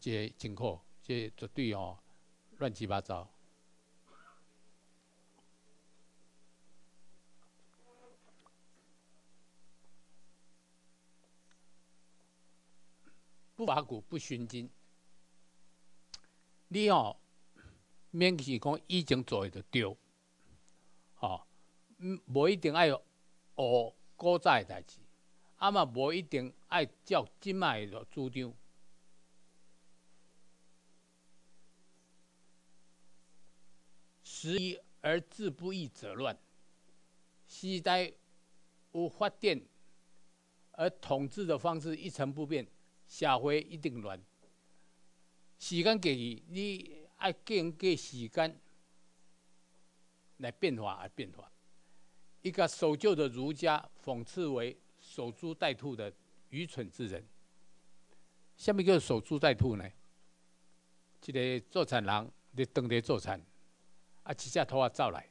这真可，这绝对哦，乱七八糟。不伐古不寻今，你哦，免是讲以前做的就对，哦，嗯，无一定爱学。古早诶代志，啊嘛无一定爱照即卖诶主张。时移而志不易则乱，时代有发展，而统治的方式一成不变，社会一定乱。时间过去，你爱经过时间来变化而变化。一个守旧的儒家讽刺为守株待兔的愚蠢之人。下面叫守株待兔呢？一个做产人伫当地做产，啊，一只兔仔走来，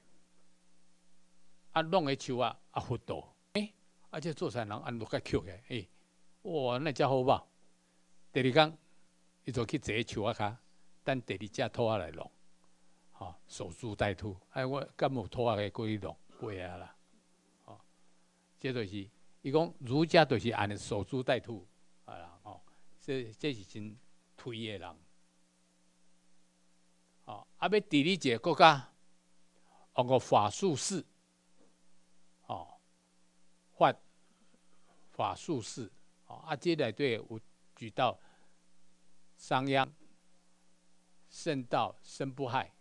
啊，弄个树啊，啊，糊涂，哎，啊，这做产人按落个捡起来，哎，哇，那家伙吧。第二天，伊就去坐树仔骹，等第二只兔仔来弄，吼，守株待兔。哎，我敢有兔仔过去弄，会啊啦。这就是伊讲儒家就是安尼守株待兔，啊啦吼，这这是真推的人，哦，啊要第二个国家，用个法术士，哦，法法术士，哦，啊这内底有举到商鞅、圣道、申不害。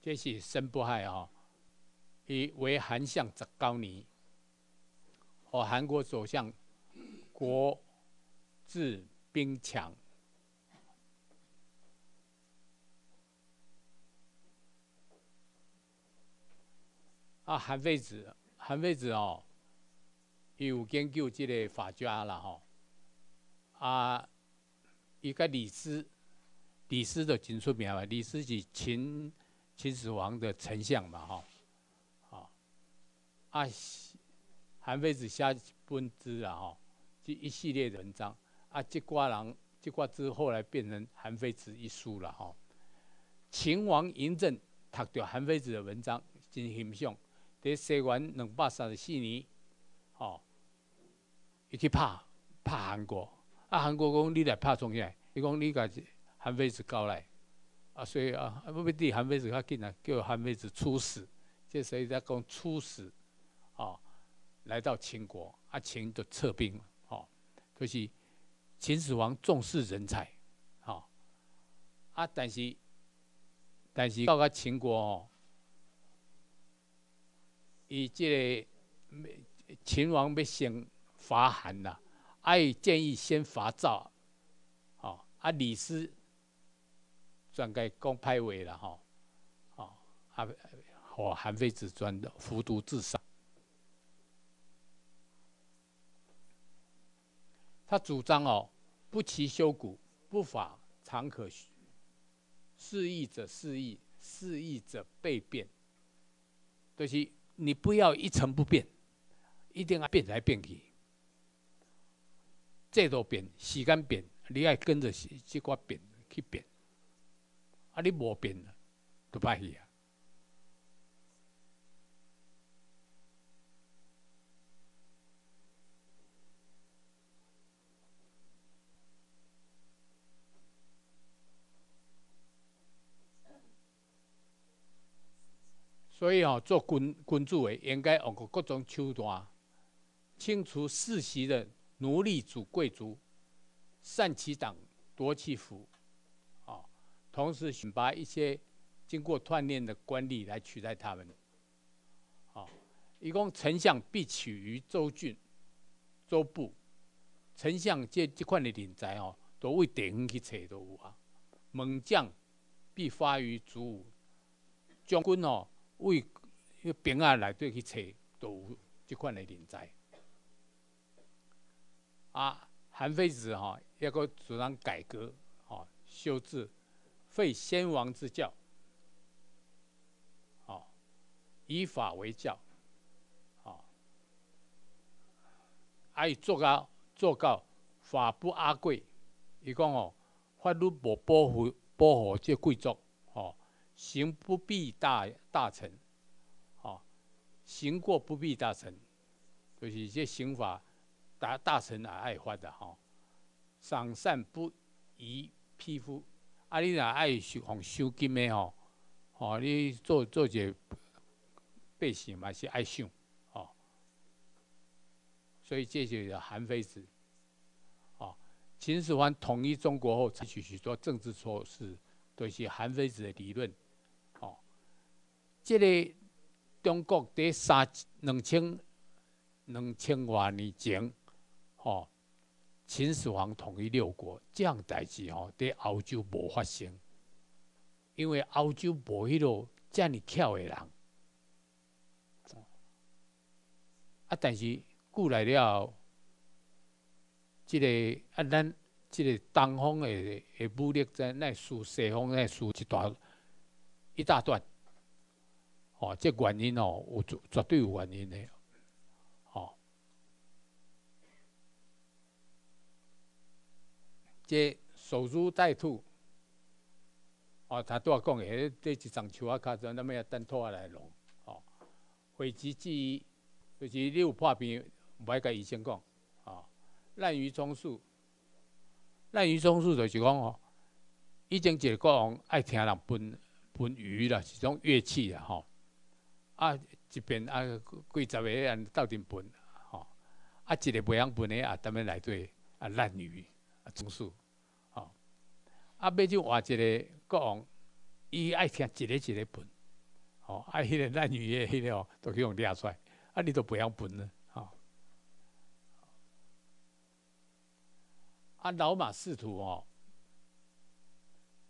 这是申不害哦，以为韩相则高尼，和韩国首相国治兵强。啊，韩非子，韩非子哦，伊有研究这个法家啦吼，啊，伊个李斯，李斯就真出名嘛，李斯是秦。秦始皇的丞相嘛，哈，好，啊，韩非子写本之啊，哈，这一系列的文章，啊，这挂人，这挂之后来变成韩非子一书了，哦，秦王嬴政读到韩非子的文章，真欣赏。在西元两百三十四年，哦，伊去拍拍韩国，啊，韩国讲你来拍创啥？伊讲你甲韩非子交来，啊，所以啊，要要对韩非子较紧啊，叫韩非子出使，这所以才讲出使，哦，来到秦国，啊，秦就撤兵了，哦，可是秦始皇重视人才，哦，啊，但是但是到个秦国哦，伊即个秦王要先伐韩啦，啊，伊建议先伐赵。啊，李斯转给公派位了哈，哦，啊，和韩非子专的服毒自杀。他主张哦，不齐修古，不法常可许。肆意者肆意，肆意者被变。就是你不要一成不变，一定要变来变去，制度变，时间变。你爱跟着这个变去变，啊！你无变，就歹去啊。所以哦，做君君主的应该用各种手段，清除世袭的奴隶主贵族。善其党，夺其府，啊，同时选拔一些经过锻炼的官吏来取代他们，啊，一共丞相必取于州郡、州部，丞相这这款的人才哦，都为地方去找都有啊。猛将必发于卒伍，将军哦为迄兵啊来对去找都有即款的人才，啊。韩非子哈，要个主张改革，哈，修治，废先王之教，吼，以法为教，好，爱做告做告，法不阿贵，伊讲哦，法律无保护保护这贵族，行不必大大臣，哦，行过不必大臣，就是这刑法。大大臣也爱发的哈，赏善不宜匹夫。啊，你若爱收红收金的吼，哦你做做些百姓嘛是爱想，哦。所以这就是韩非子，哦，秦始皇统一中国后，采取许多政治措施，都是韩非子的理论，这个中国伫三两千两千多年前。哦，秦始皇统一六国，这样代志吼，在欧洲无发生，因为欧洲无迄个这么巧的人。啊，但是过来了后，这个啊，咱这个东方的的武力在那输西方那输一大一大段，哦，这原因哦，有绝绝对有原因的。这守株待兔，哦，他都要讲诶，这一张树啊，卡着那么要等拖下来弄，哦，讳疾忌医，就是你有破病，唔爱甲医生讲，哦，滥竽充数，滥竽充数就是讲哦，以前一个国王爱听人分分鱼啦，是种乐器啦，吼，啊，一边啊几十个人斗阵分，吼，啊，一个袂晓分的啊，踮咧内底啊滥竽啊充数。啊，要就换一个国王，伊爱听一个一个分，哦，啊，迄个男女的迄个哦，都去用抓出来，啊，你都袂晓分呢，哦。啊，老马仕途哦，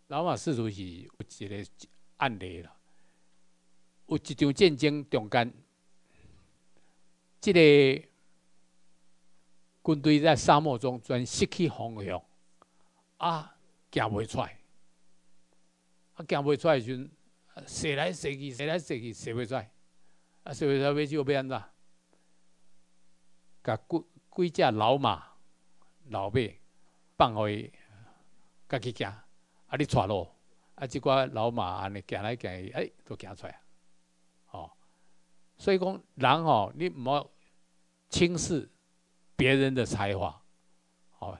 老马仕途是有一个案例啦，有一场战争中间，即个军队在沙漠中全失去方向，啊。行袂出来，啊，行袂出来时阵，踅来踅去，踅来踅去，踅袂出来，啊，踅袂出来，要就要安怎？甲几几只老马、老马放互伊，家己行，啊，你带路，啊，即寡老马安尼行来行去，哎，都行出来，所以讲人哦，你唔好轻视别人的才华，哦，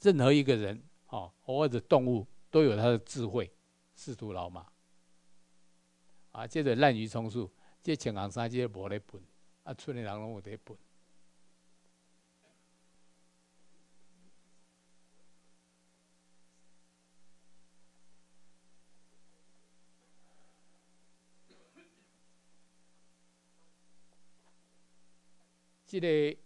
任何一个人，哦，或者动物都有他的智慧，仕途老马，啊，接着滥竽充数，这青红衫即个无咧本，啊，村里人拢有咧本。这个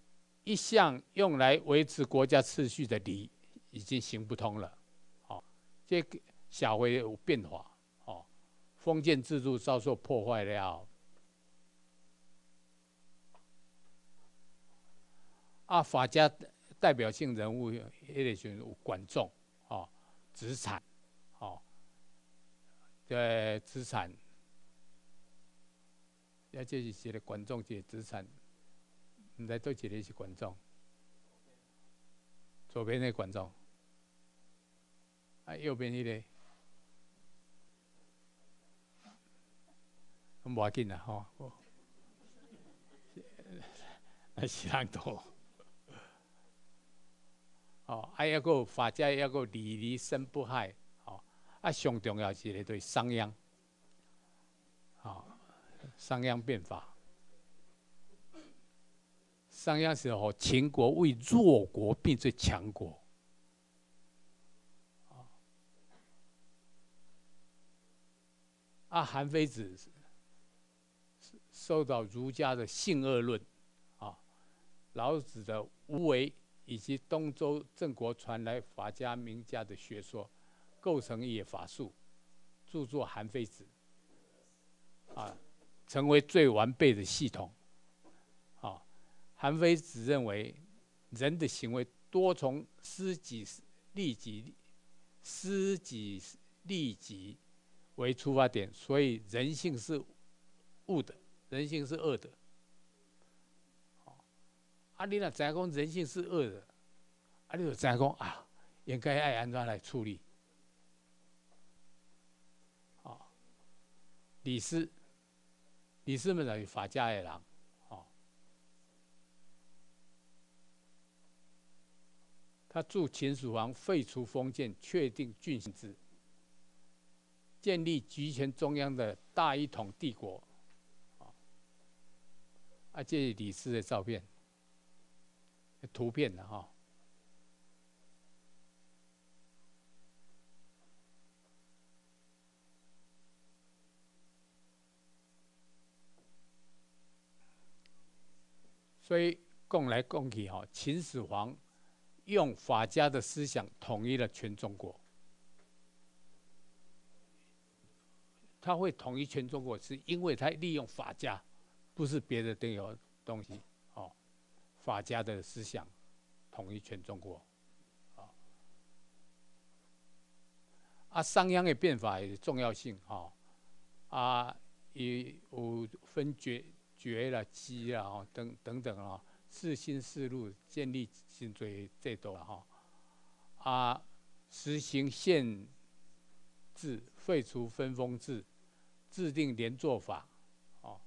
一项用来维持国家秩序的礼已经行不通了，哦，这个社会有变化，哦，封建制度遭受破坏了，啊，法家代表性人物也得选管仲，哦，子产，哦，对，子产，也就是写的管仲写子产。唔知对一个是观众，左边那观众，啊，右边迄个，咁要紧啦吼，那是人多，哦，啊，一个法家一个礼离生不害，哦，啊，上重要是咧对商鞅，哦，商鞅变法。商鞅时候，秦国为弱国变最强国。啊，韩非子受到儒家的性恶论，啊，老子的无为，以及东周郑国传来法家名家的学说，构成一法术，著作《韩非子》，啊，成为最完备的系统。韩非子认为，人的行为多从施己利己、施己利己为出发点，所以人性是恶的，人性是恶的。啊，你若知讲人性是恶的，啊，你就知讲啊，应该爱安怎来处理。啊，李斯，李斯们等于法家的人。他助秦始皇废除封建，确定郡县制，建立集权中央的大一统帝国。啊，这是李斯的照片、图片的哈。所以讲来讲去哈，秦始皇。用法家的思想统一了全中国，他会统一全中国，是因为他利用法家，不是别的都有东西哦。法家的思想统一全中国，啊，啊，商鞅的变法也重要性哈，啊，也有分爵爵了、姬了等等等啊。自新四路建立新最制度了哈，啊，实行县制，废除分封制，制定连坐法，哦，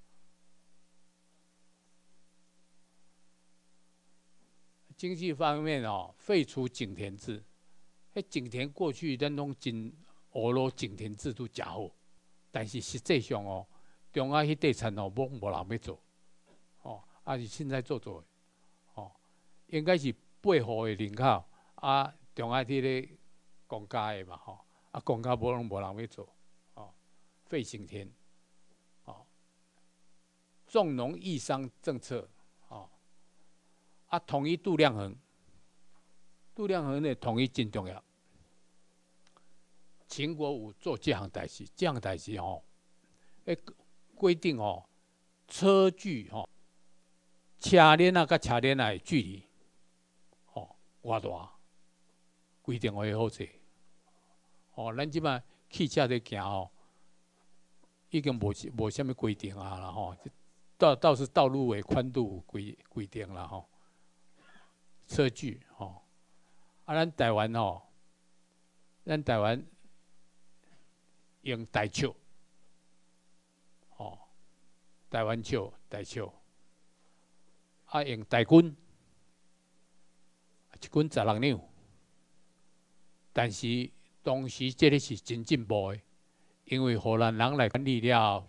经济方面哦，废除井田制，迄井田过去咱拢真俄罗井田制度假好，但是实际上哦，中央迄地产哦，无无人要做，哦，啊是现在做做。应该是八户的人口，啊，中央伫咧公家的嘛吼，啊，公家无人无人要做，哦，废井田，哦，重农抑商政策，哦，啊，统一度量衡，度量衡的统一真重要。秦国有做这项代志，这项代志吼，诶，规定哦，车距吼，车链啊，甲车链啊的距离。偌大规定会好势，哦，咱即摆汽车在行哦，已经无无虾米规定啊啦吼，倒倒是道路的宽度规规定啦吼，车距吼，啊，咱台湾吼，咱台湾用台笑，哦，台湾笑、台笑，啊，用台军，一斤十六两，但是当时这个是真进步的，因为荷兰人来管理了，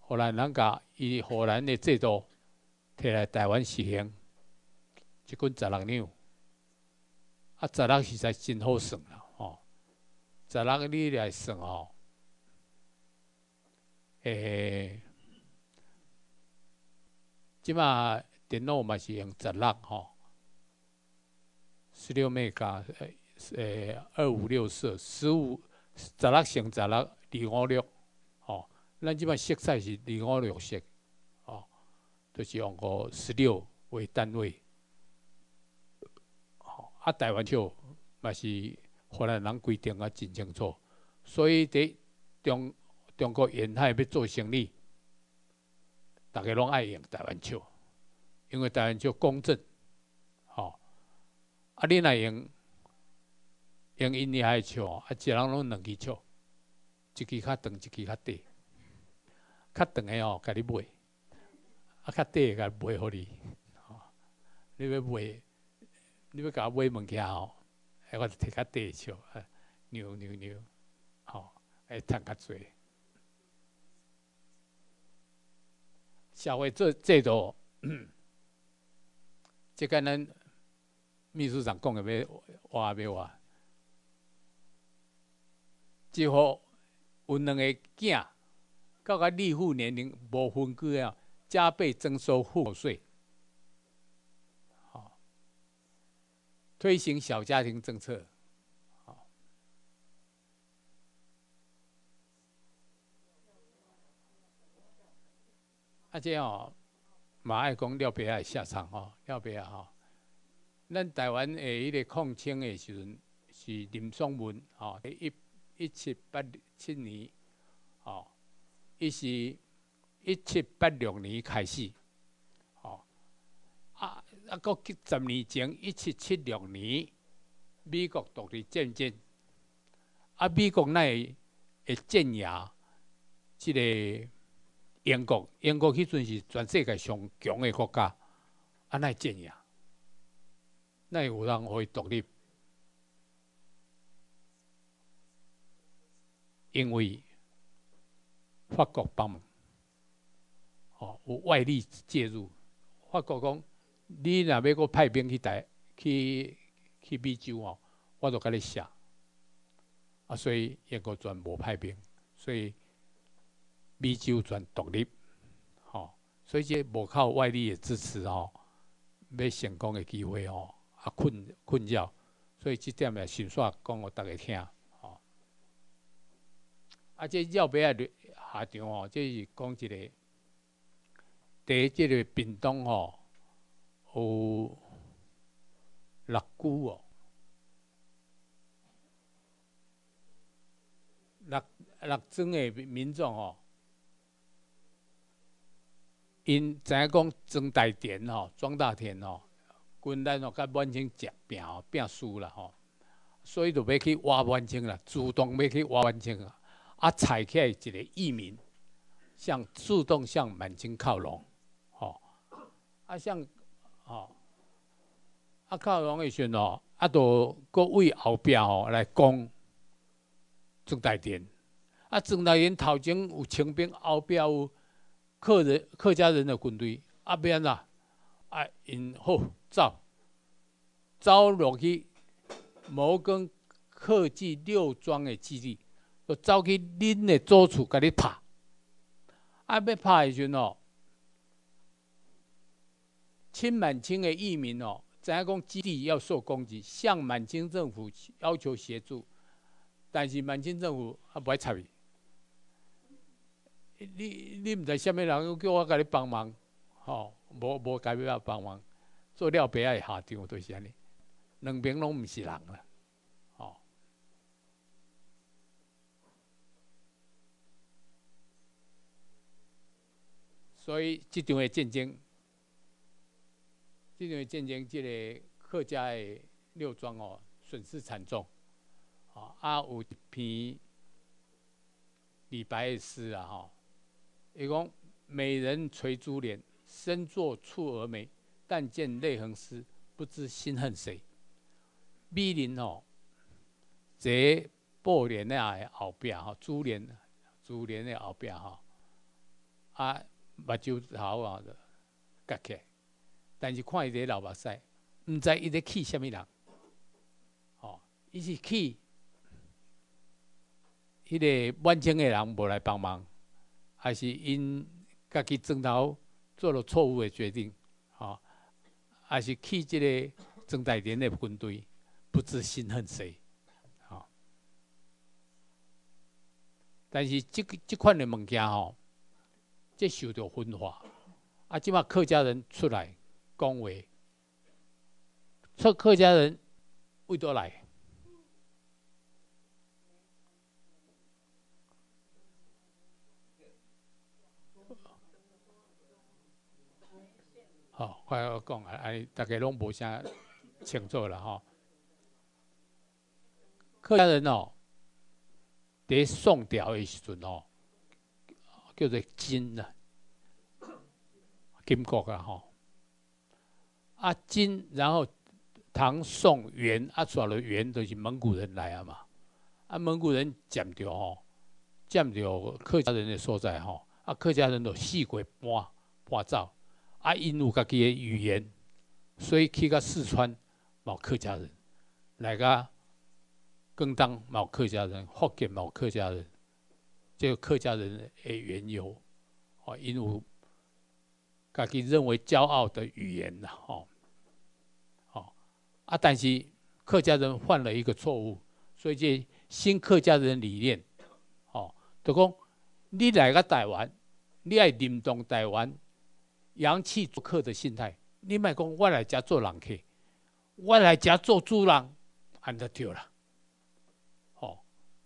荷兰人甲以荷兰的制度摕来台湾实行，一斤十六两，啊，十六实在真好算啦。十六你来算哦，诶，即马电脑嘛是用十六吼，十六 m 加诶二五六四十五十六乘十六二五六，哦，咱即摆色彩是二五六色，哦，就是用个十六为单位，哦，啊台湾就嘛是。荷兰人规定啊真清楚，所以伫中中国沿海要做生意，大家拢爱用台湾笑，因为台湾笑公正，啊，你若用用印尼海笑，啊，一人拢两支笑，一支较长，一支较短，较长的哦，甲你买，啊，较短的甲买互你，你要买，你要甲我买物件吼。我就摕较短笑，啊，扭扭扭，吼，会趁较济。社会制制度，即个咱秘书长讲的要话要话，只好有两个囝，到个立户年龄无分居啊，加倍征收户口税。推行小家庭政策，好。啊，这哦，马爱讲廖别爱下场吼，廖别啊吼。咱台湾诶，迄个抗清诶时阵是林松文吼，一一七八七年，吼，伊是一七八六年开始。吼啊，搁十年前，一七七六年，美国独立战争，啊，美国那会会镇压即个英国，英国迄阵是全世界上强的国家，啊，那镇压，那有人会独立，因为法国帮忙，哦，有外力介入，法国讲。你若要搁派兵去台去去美洲哦，我就甲你写。啊，所以英国全无派兵，所以美洲全独立，吼，所以这无靠外力的支持哦，要成功的机会哦，啊困困扰，所以这点也先煞讲互大家听，吼。啊，这要不要下场哦？这是讲一个，第一，这个屏东吼。有六姑哦，六六庄的民众哦，因知影讲庄大田吼，庄大田吼，军咱哦甲满清结拼哦，拼输了吼，所以就要去挖满清啦，主动要去挖满清啊，啊，采起来一个义民，向主动向满清靠拢，吼，啊，像。哦，啊靠拢的时阵哦，啊，都搁为后壁吼来攻郑大田。啊，郑大田头前有清兵，后壁有客人客家人的军队，啊边啊，啊因好走，走落去摩根科技六庄的基地，就走去恁的租厝甲你拍，啊要拍的时阵哦。亲满清的义民哦，知影讲基地要受攻击，向满清政府要求协助，但是满清政府啊不爱睬伊。你你毋知虾米人叫我甲你帮忙，吼，无无该要帮忙，做了别爱下场都是安尼，两边拢毋是人啦，吼。所以这场的战争。这场战争，即个客家的六庄哦，损失惨重，啊，啊有一篇李白的诗啊，吼，伊讲美人垂珠帘，身作蹙蛾眉，但见泪痕湿，不知心恨谁。美人吼，这布帘的后壁吼，珠帘珠帘的后壁吼，啊，目睭头啊，夹起，但是看伊个流目屎，毋知伊在气虾米人，吼，伊是气。迄个满清的人无来帮忙，还是因家己砖头做了错误的决定，吼，还是去这个郑大连的军队，不知心恨谁，吼。但是即即款的物件吼，即受到分化，啊，即马客家人出来讲话，说客家人为倒来？哦，快要讲啊！哎，大家拢无啥清楚了吼。客家人哦，伫宋朝的时阵哦，叫做金啊，金国啊吼。啊金，然后唐宋元啊，主要的元都是蒙古人来啊嘛。啊，蒙古人占着吼，占着客家人的所在吼。啊，客家人都四过搬搬走。啊，因有家己的语言，所以去到四川，冇客家人；来个更当冇客家人，福建冇客家人，这个客家人的缘由，哦，因有家己认为骄傲的语言呐，哦，哦，啊，但是客家人犯了一个错误，所以这新客家人理念，哦，就讲你来个台湾，你爱认同台湾。洋气做客的心态，你莫讲我来家做人客，我来家做主人，安得对啦。哦，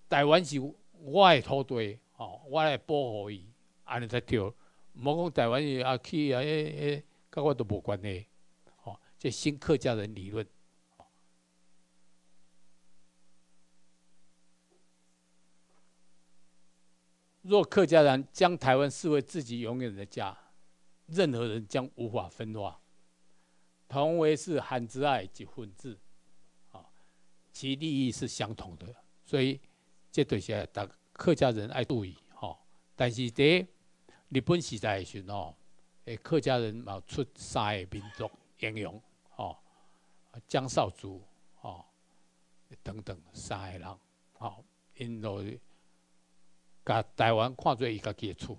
台湾是我的土地，哦，我来保护伊，安尼才对。莫讲台湾是啊去啊，诶诶，甲我都无关系。哦，这新客家人理论。若客家人将台湾视为自己永远的家。任何人将无法分化，同为是汉之爱及混字，啊，其利益是相同的，所以这对些大客家人爱注意，吼。但是在日本时代时吼，诶，客家人嘛出三个民族英雄，哦，江少祖，哦，等等三个人，哦，因都甲台湾看做伊家己的厝。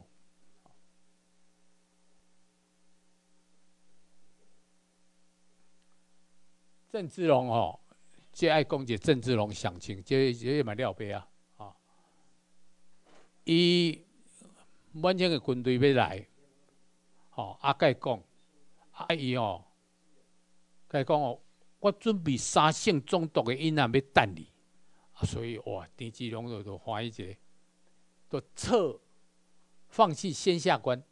郑芝龙吼，最爱讲解郑芝龙详情，这这蛮了不啊！啊，伊满清的军队要来，吼，阿盖讲，阿姨哦，盖讲哦，我准备三性中毒的婴仔要等你，啊，所以哇，郑芝龙就就欢喜者，就撤，放弃先下关，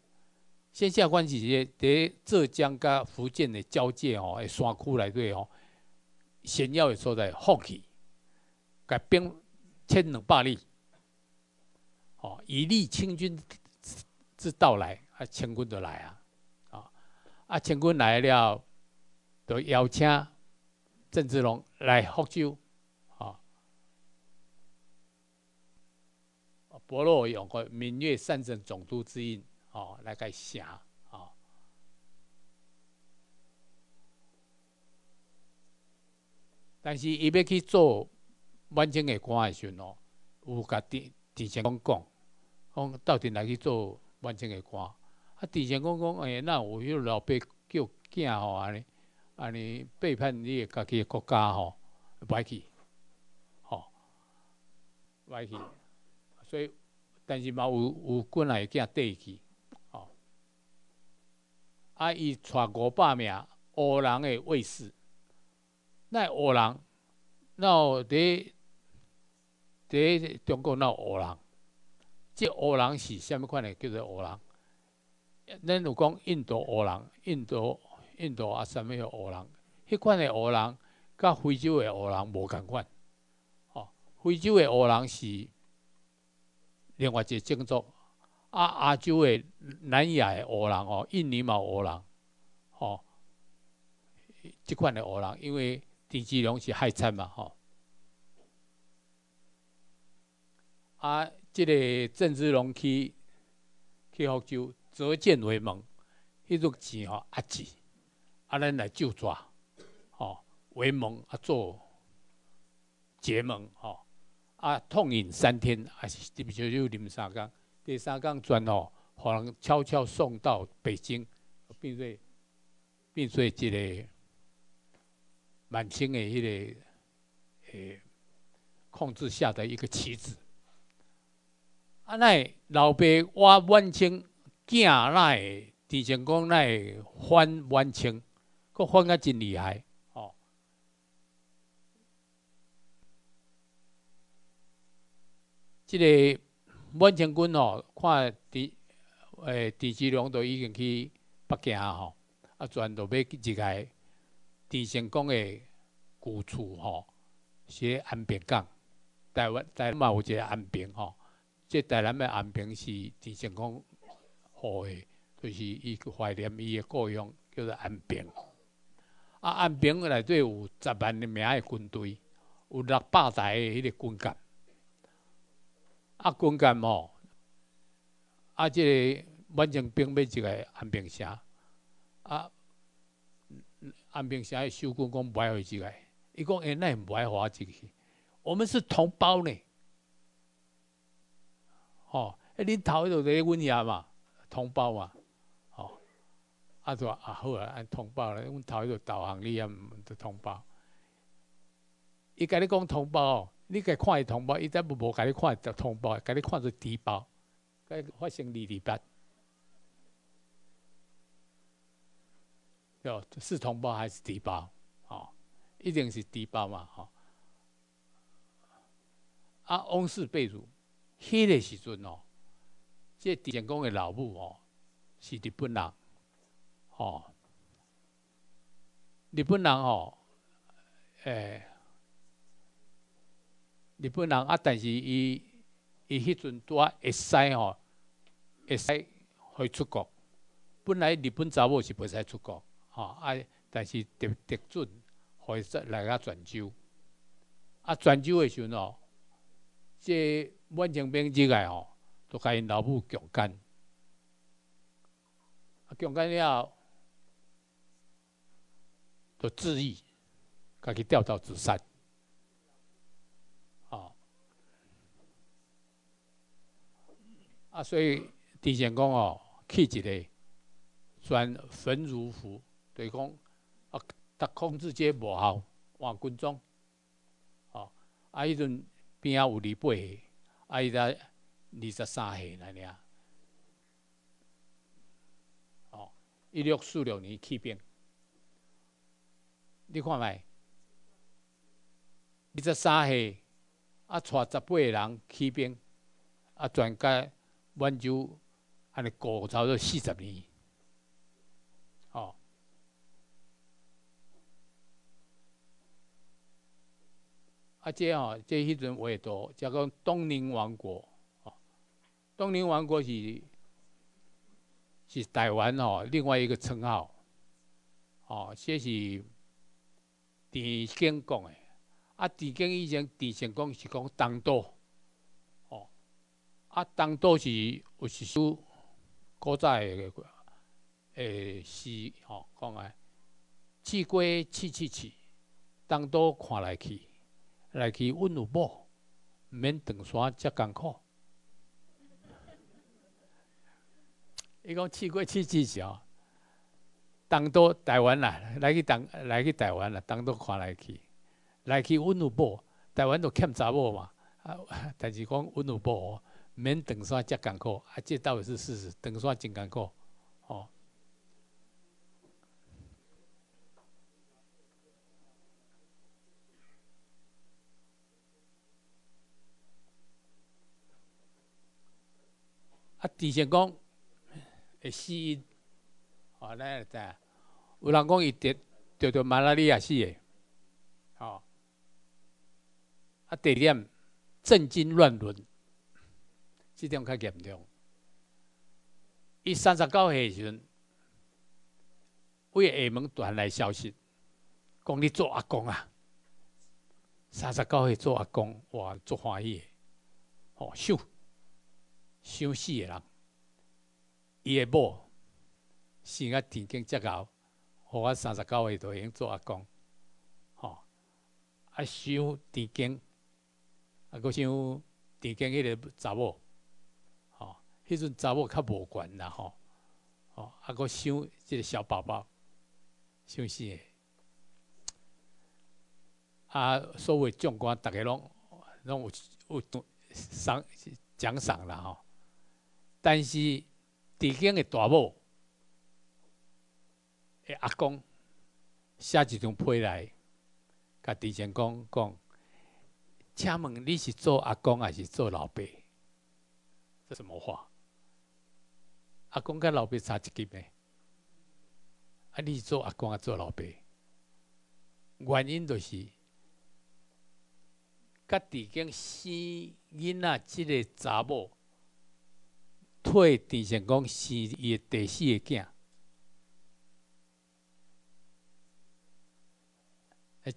先下关是些伫浙江甲福建的交界哦，诶，山区内底哦。险要的所在，放弃，改兵千两百里，哦，以利清军之到来，啊，清军就来啊，啊，啊，清军来了，就邀请郑芝龙来福州，啊，伯乐用个闽粤三省总督之印，哦，来个写。但是伊要去做满清的官的时候，有甲提提前讲讲，讲到底来去做满清的官。啊，提前讲讲，哎，那有迄老爸叫囝吼安尼，安尼背叛你家己的国家吼，歹去，吼，歹去。所以，但是嘛有有军来囝缀去，吼。啊，伊带五百名乌人的卫士。那乌人，那伫伫中国那乌人，即乌人是虾米款的？叫做乌人。咱有讲印度乌人，印度印度啊，什物个乌人？迄款的乌人，甲非洲的乌人无共款。哦，非洲的乌人是另外一个种族，啊亚洲的南亚的黑人哦，印尼嘛黑人，吼，即款的黑人，因为田志龙是海产嘛，吼，啊，即个郑芝龙去去福州，折剑为盟，迄种钱吼压制，啊，咱来救抓，吼，为盟啊做结盟，吼。啊，痛饮三天，啊是啉烧酒啉三缸，第三缸转吼，互人悄悄送到北京，并做并做一个满清的迄个诶控制下的一个棋子。啊，那老爸挖晚清囝，那狄成功那翻晚清，佫翻啊真厉害。即个满清军吼，看狄诶狄志龙都已经去北京吼，啊，全都要入来狄成功诶旧厝吼，是安平港。台湾台湾嘛有一个安平吼，即台南诶安平是狄成功好诶，就是伊怀念伊诶故乡，叫做安平。啊，安平内底有十万名诶军队，有六百台诶迄个军舰。啊，军舰吼，啊，即个满清兵要一个安平城，啊，安平城诶守军讲不爱回一个，伊讲哎，那不爱花进去，我们是同胞呢，吼，哎，恁头迄度在阮遐嘛，同胞嘛，吼，啊，就啊好啊，按同胞咧，阮头迄度导航你也毋是同胞，伊甲你讲同胞。你该看伊同胞，伊再无无甲你看着同胞，甲你看做敌胞，该发生二二八，哟，是同胞还是敌胞？哦，一定是敌胞嘛，吼。啊，翁氏被辱，迄个时阵哦，这狄建功的老母哦，是日本人，哦，日本人哦，诶。日本人啊，但是伊伊迄阵拄啊会使吼，会使会出国。本来日本查某是袂使出国，吼啊，但是特特准会使来甲泉州。啊，泉州诶时阵哦，即满清兵入来哦，都甲因老母强奸。啊，强奸了后，就自缢，家己吊刀自杀。啊，所以狄建讲哦，去一个全焚如符，就是讲啊，他控制这无效，换军装，哦，啊，迄阵边仔有二八岁，啊，伊才二十三岁来尔，哦，一六四六年起兵，你看觅，二十三岁，啊，带十八个人起兵，啊，全家。温州安尼过差不多四十年，哦，啊，这哦，这迄阵话多，叫讲东宁王国，哦，东宁王国是是台湾哦另外一个称号，哦，这是狄更讲的，啊，狄更以前狄成功是讲东都。啊，东都是有一首古早诶诶诗吼，讲诶，去过去去去，东都看来去，来去阮有某，毋免长山遮艰苦。伊讲去过去去去哦，当都台湾啦，来去当来去台湾啦，当都看来去，来去阮有某，台湾都欠查某嘛，啊，但是讲阮有某。免登山遮艰苦，啊，这倒是事实，登山真艰苦，哦。啊，之前讲会死因，哦，咱会知，有人讲伊得得着马拉利亚死的，哦。啊，第二点，震惊乱伦。即种较严重。伊三十九岁时阵，为厦门传来消息，讲你做阿公啊。三十九岁做阿公，哇，足欢喜诶！哦，想想死诶人，伊的某生啊田经接后，互我三十九岁就已经做阿公，吼，啊想田经，啊，搁想田经迄个查某，吼，迄阵查某较无管啦，吼，吼，啊，搁想即个小宝宝，想死诶！啊，所谓将官，逐个拢拢有有赏奖赏啦吼。但是地经的大某，诶阿公写一张批来，甲地前讲讲，请问你是做阿公还是做老爸？这什么话？阿公跟老爸差一级咩？啊，你是做阿公还是做老爸？原因就是。甲地经生囡仔，即个查某退地成讲是第四个囝，啊，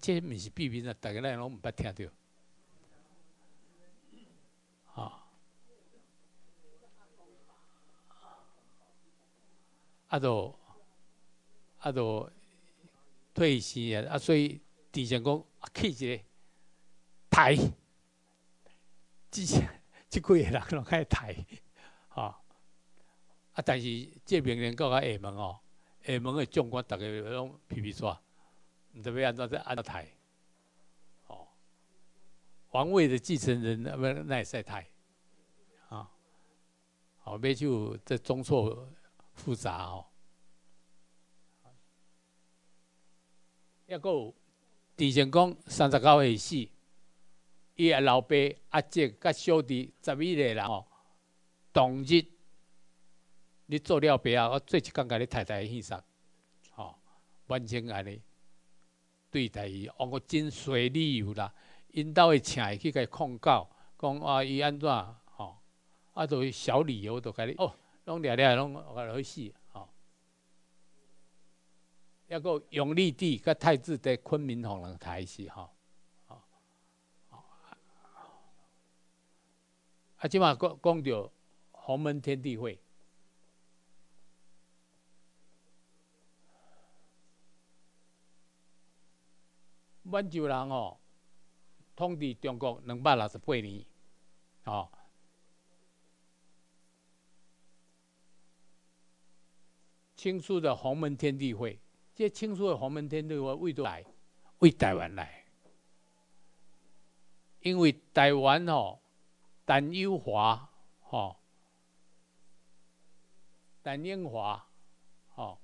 这毋是秘密啊，逐个人拢毋捌听着，啊，啊，就啊，都退死啊，所以地成讲啊，气一个。台，即即几个人拢爱台，吼啊！但是这名人到下门哦，厦门的将官逐个拢皮皮刷，毋知要安怎在安怎台，哦，王位的继承人那么那也在台，啊，好，尾就这中错复杂哦，一个地成讲三十九岁死。伊个老爸、阿姐、甲小弟十一个人哦，同日你做了爸啊，我做一工甲你太太献上，吼，完全安尼对待伊，往个真随理由啦，因兜会请伊去甲伊控告，讲啊伊安怎吼，啊都小理由都甲你哦，拢掠掠拢好死吼，抑个永历帝甲太子在昆明红人台死吼。啊，即马讲讲到鸿门天地会，满洲人哦，统治中国两百六十八年，哦，清初的鸿门天地会，这清初的鸿门天地会为都来？为台湾来，因为台湾哦。陈友华，吼，陈英华，吼，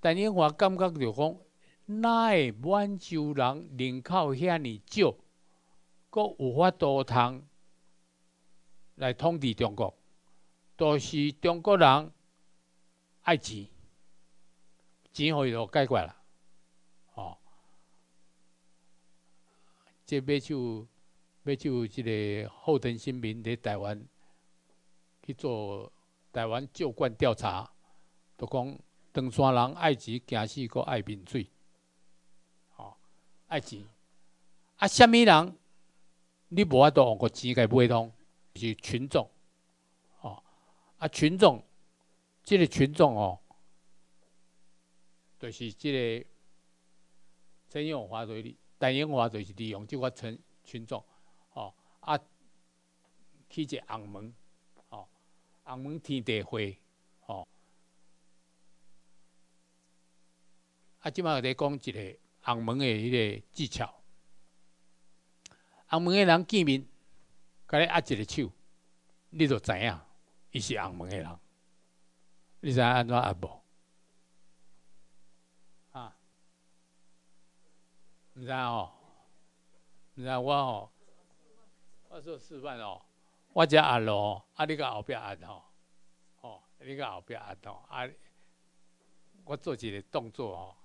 陈英华感觉就讲，哪会满洲人人口遐尼少，阁有法度通来统治中国，都是中国人爱钱，钱可以就解决啦，吼，这边就。要就即个后藤新民伫台湾去做台湾旧惯调查，都讲唐山人爱钱惊死，搁爱民水，爱钱。啊，虾米人你无法度用个钱甲买通，是群众，吼啊群众，即个群众哦，就是即个陈永华对哩，陈永华就是利用即个群群众。哦啊，去一个红门，吼，红门天地会，吼，啊，即马在讲一个红门的迄个技巧。红门的人见面，甲你握一个手，你就知影，伊是红门的人。你知影安怎握无？啊？毋知哦？毋知我哦？我做示范哦，我只按咯，啊，你个后壁按吼，吼，你个后壁按吼，啊，我做一个动作哦。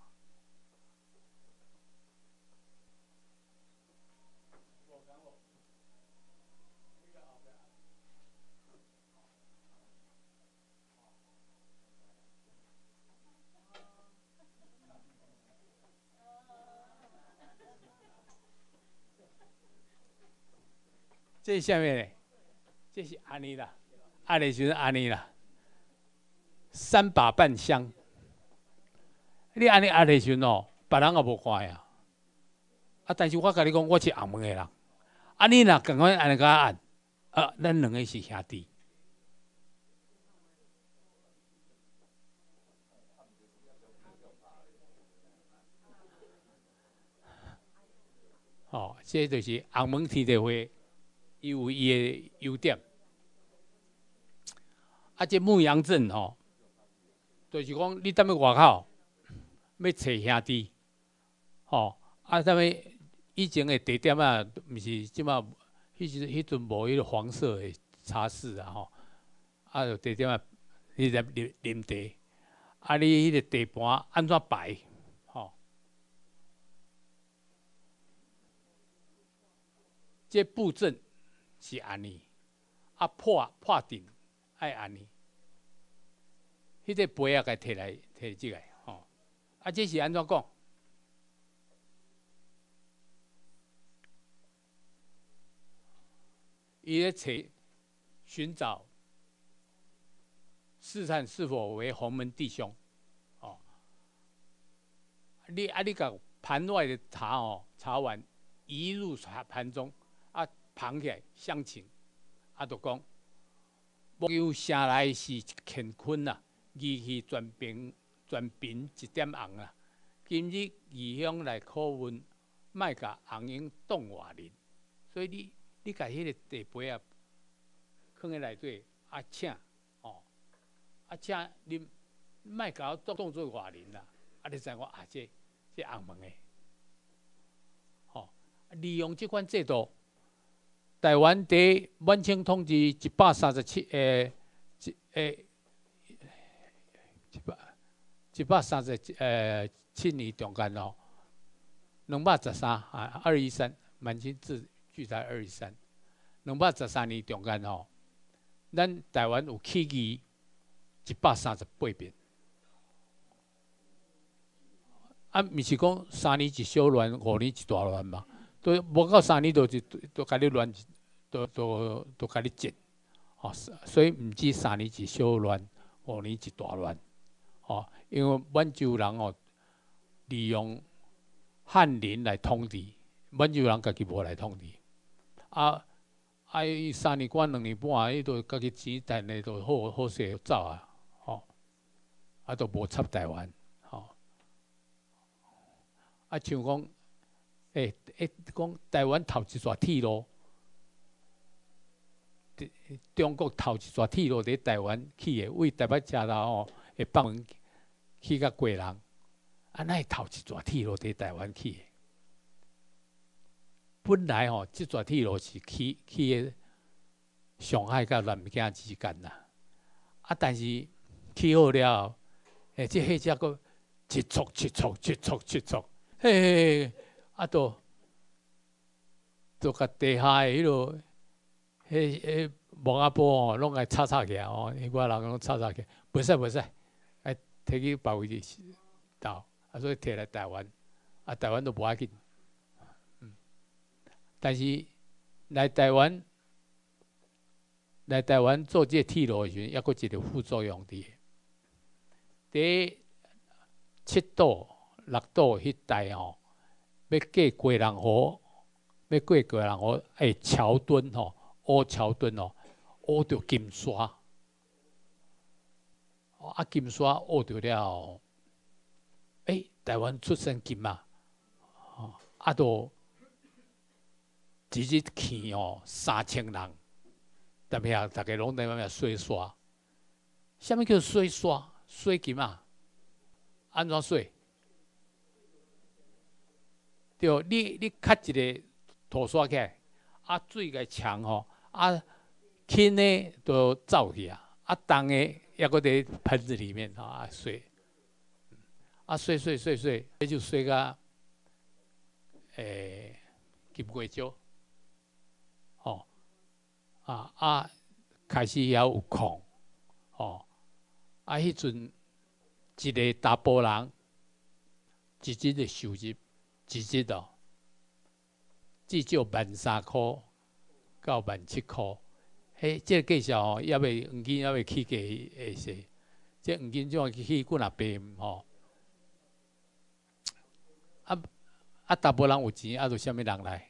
这下面呢？这是安尼啦，安尼就是安尼啦。三把半香，你安尼安尼时哦，别人也无看呀。啊，但是我甲你讲，我是红门的人。啊，你若赶快安尼甲按，啊，咱两个是兄弟。哦，这就是红门天地会，伊有伊的优点。啊，这牧羊镇吼，就是讲你踮咧外口要找兄弟，吼啊，踮物以前的地点啊，毋是即马，迄时迄阵无迄个黄色的茶室啊，吼啊，就地点啊，你在啉啉茶，啊，你迄个地盘安怎摆？这布阵是安尼，啊破破阵爱安尼，迄个杯啊，该摕来摕即个吼，啊这是安怎讲？伊咧找寻找试探是否为洪门弟兄，哦，你啊你甲盘外的茶哦，茶碗移入茶盘中。捧起来相请，啊，就讲木有生来是乾坤呐，义气全凭全凭一点红啊。今日异乡来考问，莫甲红英冻外人。所以你你甲迄个地杯啊，放喺内底啊，请哦，啊请恁莫甲我当做外人啦。啊，你知我啊，这这红门诶，吼，利用即款制度。台湾伫满清统治一百三十七诶，一诶一百一百三十七诶七年中间咯，两百十三啊，二一三满清制聚在二一三，两百十三年中间吼，咱台湾有起义一百三十八遍，啊，毋是讲三年一小乱，五年一大乱嘛，都无到三年就就就甲你乱。都都都甲你剪，哦，所以毋止三年一小乱，五年一大乱，哦，因为满洲人哦，利用汉人来统治，满洲人家己无来统治，啊，啊，伊三年关两年半，伊都家己钱赚的都好好势走啊，哦，啊，都无插台湾，哦，啊，像讲，诶诶，讲台湾头一撮铁路。中国头一撮铁路伫台湾起的，为台北车头哦，会放门去到贵人，啊，那头一撮铁路伫台湾起的。本来吼，即撮铁路是去去的上海甲南京之间呐，啊，但是起好了，诶，即火车个一速一速一速一速，嘿嘿，啊，都都甲地下的迄落。迄迄毛阿婆哦，拢爱吵吵起来哦，迄个人拢吵吵起，来，袂使袂使，爱摕去别位去到，啊所以摕来台湾，啊台湾都无要紧，嗯，但是来台湾来台湾做这铁路的时阵，抑阁一个副作用伫，第七岛六岛迄带吼，要过贵人河，要过贵人河，哎桥墩吼。乌桥墩哦，乌着金刷，啊金刷乌着了，诶，台湾出生金嘛，啊都一日去哦三千人，特别啊，大家拢在外面洗刷，啥物叫洗刷？洗金啊？安怎洗？对，你你卡一个涂刷起来，啊水个墙吼。啊，轻的都走去啊，啊重的也搁在盆子里面啊洗，啊洗洗洗洗，这就洗个诶金龟蕉，哦，啊啊开始也有空，哦，啊迄阵一个大波人，一日的收入，一日哦，至少万三箍。到万七箍。嘿，这个介绍哦，也未黄金也未起价会势。这黄金怎啊去几若白吼？啊啊，大波人有钱，啊，就虾米人来？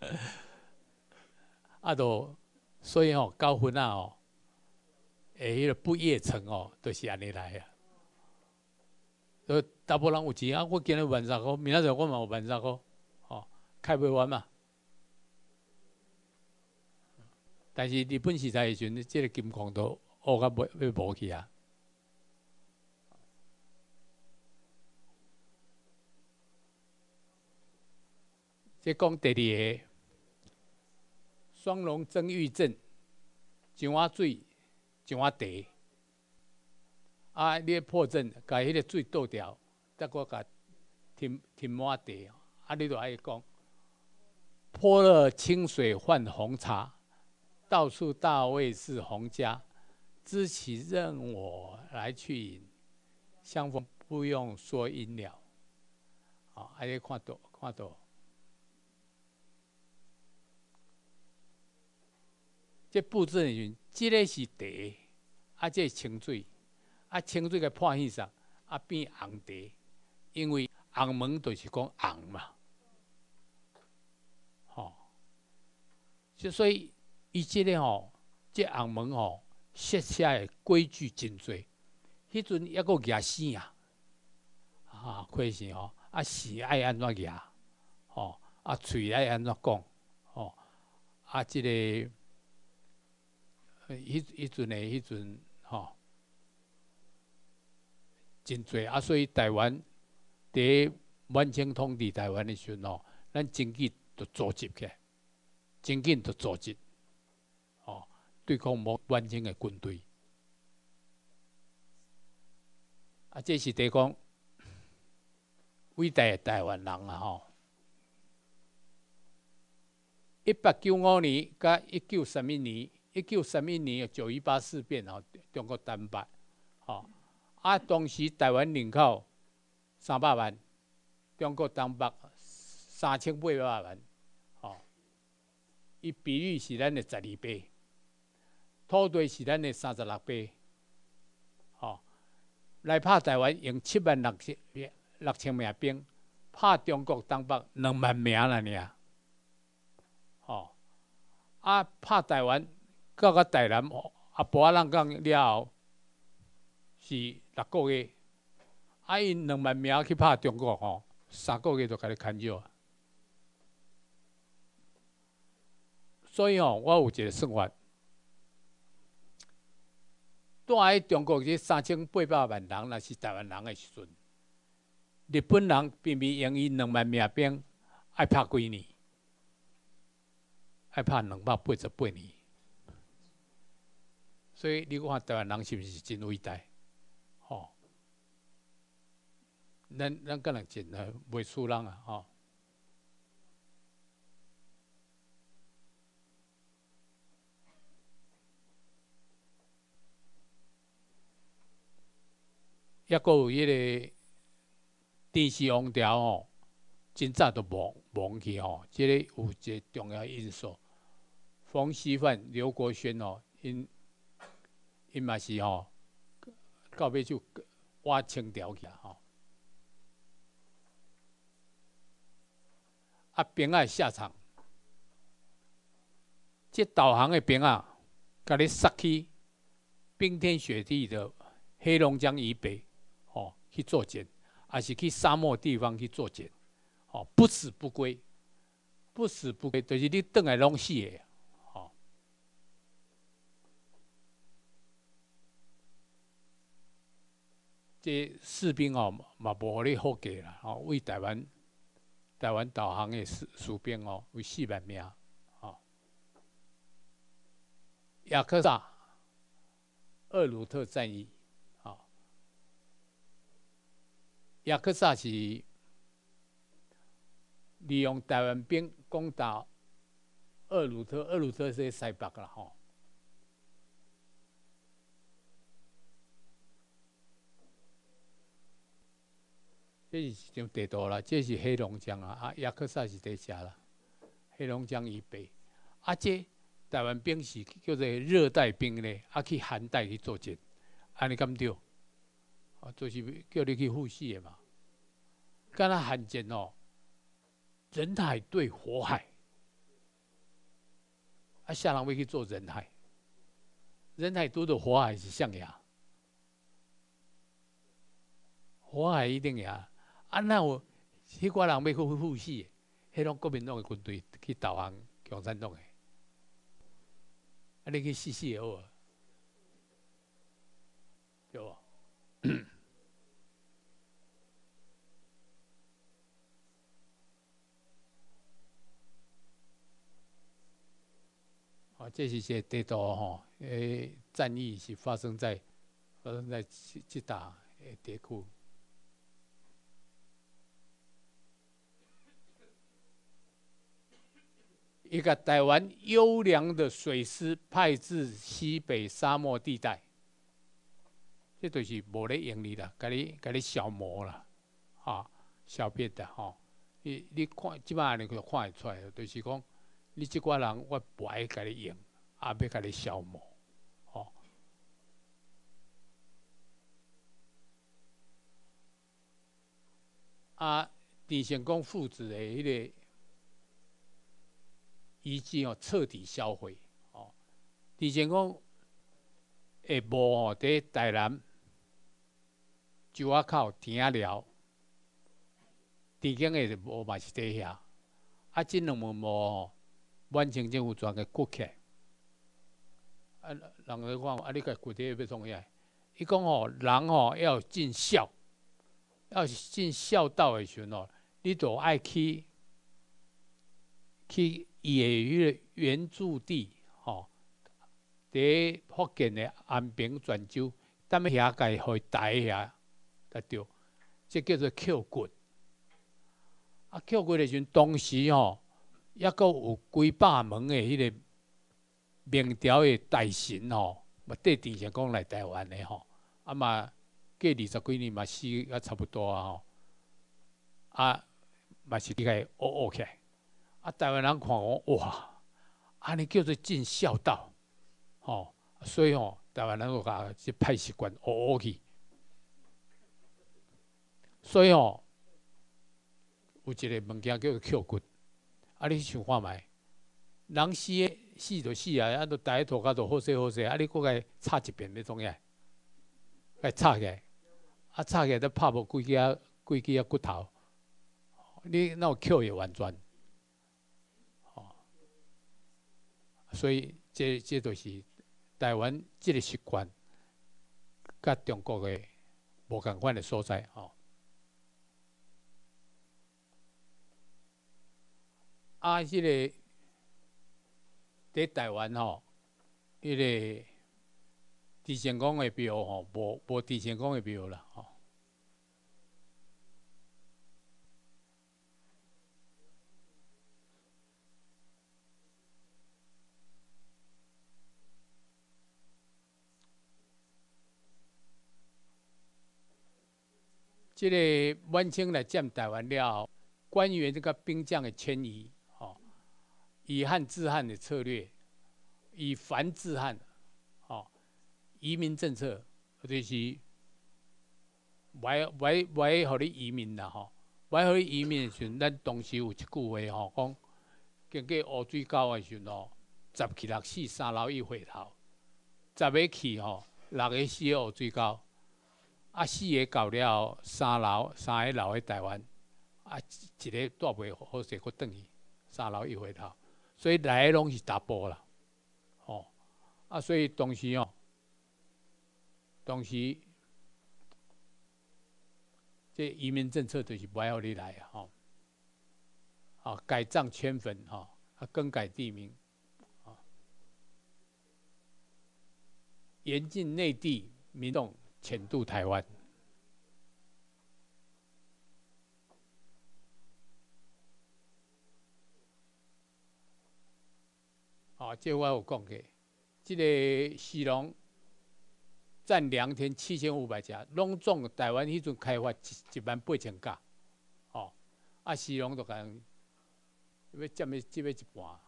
啊，都所以吼，高分啊吼，诶，迄个不夜城哦，都是安尼来啊。呃，大部分人有钱啊，我今日万三箍，明仔载我嘛有万三箍，吼，开不完嘛。但是日本时代时阵，即个金矿都乌甲要要无去啊。即讲第二个，双龙争玉阵，一碗水，一碗茶。啊，你破阵，甲迄个水倒掉，再我甲添添满茶。啊，你著爱讲，泼了清水换红茶。到处大卫是洪家，知其任我来去饮，相逢不用说因了。好，还得看到看到，这布阵云，这个是茶，啊，这清水，啊，清水个破现上，啊变红茶，因为红门就是讲红嘛，好，就所以。伊即个吼，即红门吼，设下诶规矩真多。迄阵抑个牙线啊，啊，亏死吼，啊，是爱安怎牙，吼，啊，喙爱安怎讲，吼，啊，即个，迄迄阵诶，迄阵吼，真多啊，所以台湾伫满清统治台湾诶时阵吼，咱真紧就组织起，来，真紧就组织。对抗无完整的军队，啊，这是得讲伟大的台湾人啊！吼，一八九五年甲一九三一年，一九三一年九一八事变吼，中国单败，吼啊，当时台湾人口三百万，中国东北三千八百万，吼，伊比率是咱的十二倍。土地是咱的三十六倍，吼，来拍台湾用七万六千六千名兵，拍中国东北两万名了呢，吼，啊，拍台湾到个台南，啊，博阿浪港了后是六个月，啊，因两万名去拍中国吼，三个月就给你砍掉，所以吼，我有一个算法。住喺中国这三千八百万人，那是台湾人的时阵，日本人偏偏用伊两万名兵，爱拍几年？爱拍两百八十八年。所以你看台湾人是毋是真伟大？吼，咱咱个人真啊，袂输人啊，吼。抑个有迄个电视空调吼，真早都忘忘去吼，即个有一个重要因素。冯锡范、刘国轩哦，因因嘛是吼，到尾就挖清朝去啊吼。啊，兵仔下场，即导航的兵仔，甲你杀去冰天雪地的黑龙江以北。去做茧，还是去沙漠地方去做茧，哦，不死不归，不死不归，就是你倒来拢死的，哦。这士兵哦，嘛无互你好过啦，哦，为台湾台湾导航的士士兵哦，为四万名，哦。雅克萨厄鲁特战役。雅克萨是利用台湾兵攻打厄鲁特，厄鲁特是西北啦吼。这是张地图啦，这是黑龙江啊，啊雅克萨是在下啦，黑龙江以北，啊，这台湾兵是叫做热带兵咧，啊去寒带去作战，安尼敢对？啊，就是叫你去复习的嘛。干那罕见哦，人海对火海，啊，下人要去做人海，人海多的火海是象牙，火海一定呀。啊，那有迄个人要去复习，迄种国民党的军队去导航共产党的，啊，你去试试好啊，对无？啊，这是些地图吼，诶，战役是发生在发生在即即打诶地区。一个台湾优良的水师派至西北沙漠地带，这都是无咧用你啦，甲你甲你消磨啦，啊，消灭的吼。你你看，即摆你就看会出来，就是讲。你即寡人，我不爱甲你用，也要甲你消磨，吼。啊，李成功父子的迄个遗迹哦，彻底销毁，哦。李成功下墓哦，伫台南石仔口田仔寮，地景的墓嘛是伫遐，啊，即两墓墓完成政府转个骨起，啊，人来讲，啊，你个骨体要创啥？伊讲吼，人吼要尽孝，要尽孝道的时候，你都爱去去伊的原住地，吼，伫福建的安平泉州，踮遐家互伊待遐，才对，这叫做扣骨。啊，扣骨的时阵，当时吼。抑阁有几百门的迄个明朝的大臣吼，嘛缀电成功来台湾的吼，啊嘛过二十几年嘛死啊差不多啊吼，啊嘛是伊个学学起来，啊台湾人看我哇，安尼叫做尽孝道，吼，所以吼台湾人个甲即歹习惯学学去，所以吼有一个物件叫做扣骨。啊！你想看卖，人死死就死啊！啊，都大涂骹都好势好势，啊！你搁该插一遍要创啥？该插起来，啊，插起来都拍无几支啊几支啊骨头，你那有扣也完全，哦。所以这这都是台湾这个习惯，甲中国的无共款的所在，哦。啊，迄个伫台湾吼，迄个地成功的庙吼，无无地成功的庙啦吼。即个满清来占台湾了，官员这个兵将的迁移。以汉治汉的策略，以繁治汉，哦，移民政策，就是歪歪歪，互你移民啦，吼，歪互你移民的时阵，咱当时有一句话吼，讲经过乌水沟的时阵吼，十去六死，三老一回头，十个去吼，六个死乌水沟，啊，四个到了三老，三个留喺台湾，啊，一个带袂好势，佫转去，三老一回头。所以来拢是大波啦，哦，啊，所以当时哦，当时这移民政策就是不要你来啊，吼，啊，改葬迁坟，哈，啊，更改地名，啊，严禁内地民众潜渡台湾。啊，这我有讲过，这个西龙占两天七千五百家，拢总台湾迄阵开发一一万八千家，哦，啊，西龙就讲要占要占要一半。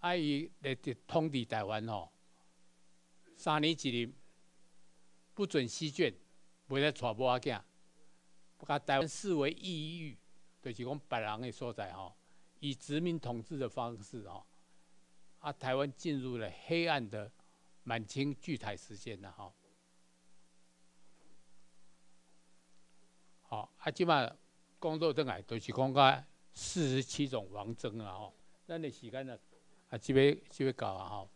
啊，伊来伫统治台湾吼，三年一任，不准西卷，袂使带某仔囝，把台湾视为异域，就是讲白人的所在吼，以殖民统治的方式吼，啊，台湾进入了黑暗的满清巨台时间了吼。好，啊，即摆工作转来，就是讲个四十七种王征啊吼，咱的时间呢？啊，即要即要搞啊吼，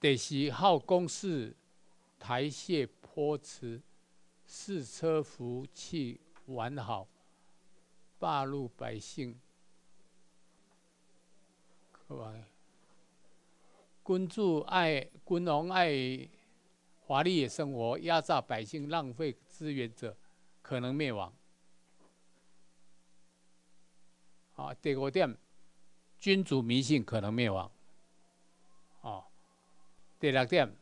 第四号公式台卸坡池，四车服器完好，霸路百姓，可爱。君主爱君王爱华丽的生活，压榨百姓，浪费资源者，可能灭亡。啊，第五点，君主迷信可能灭亡。第六点，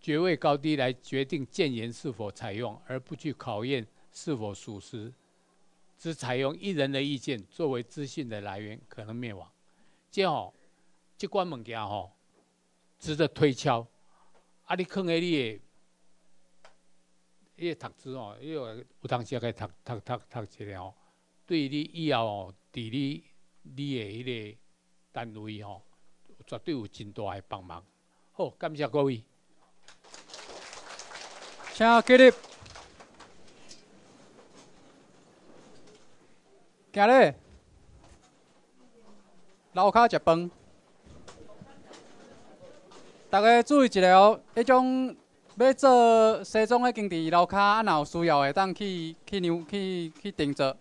爵位高低来决定谏言是否采用，而不去考验是否属实，只采用一人的意见作为资讯的来源，可能灭亡。这哦，这关物件吼，值得推敲。啊，你看诶，你的，你诶读书哦，因为有当时可以读读读读一下吼。对你以后哦，伫你你的迄个单位吼，绝对有真大的帮忙。好，感谢各位。请起立。今日楼骹食饭，大家注意一下。迄种要做西藏的，经伫楼骹，啊，若有需要的，当去去量去去定做。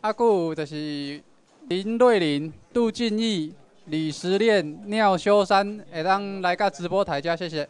啊，有就是林瑞玲、杜俊义、李时炼、廖修山，会当来个直播台，遮谢谢。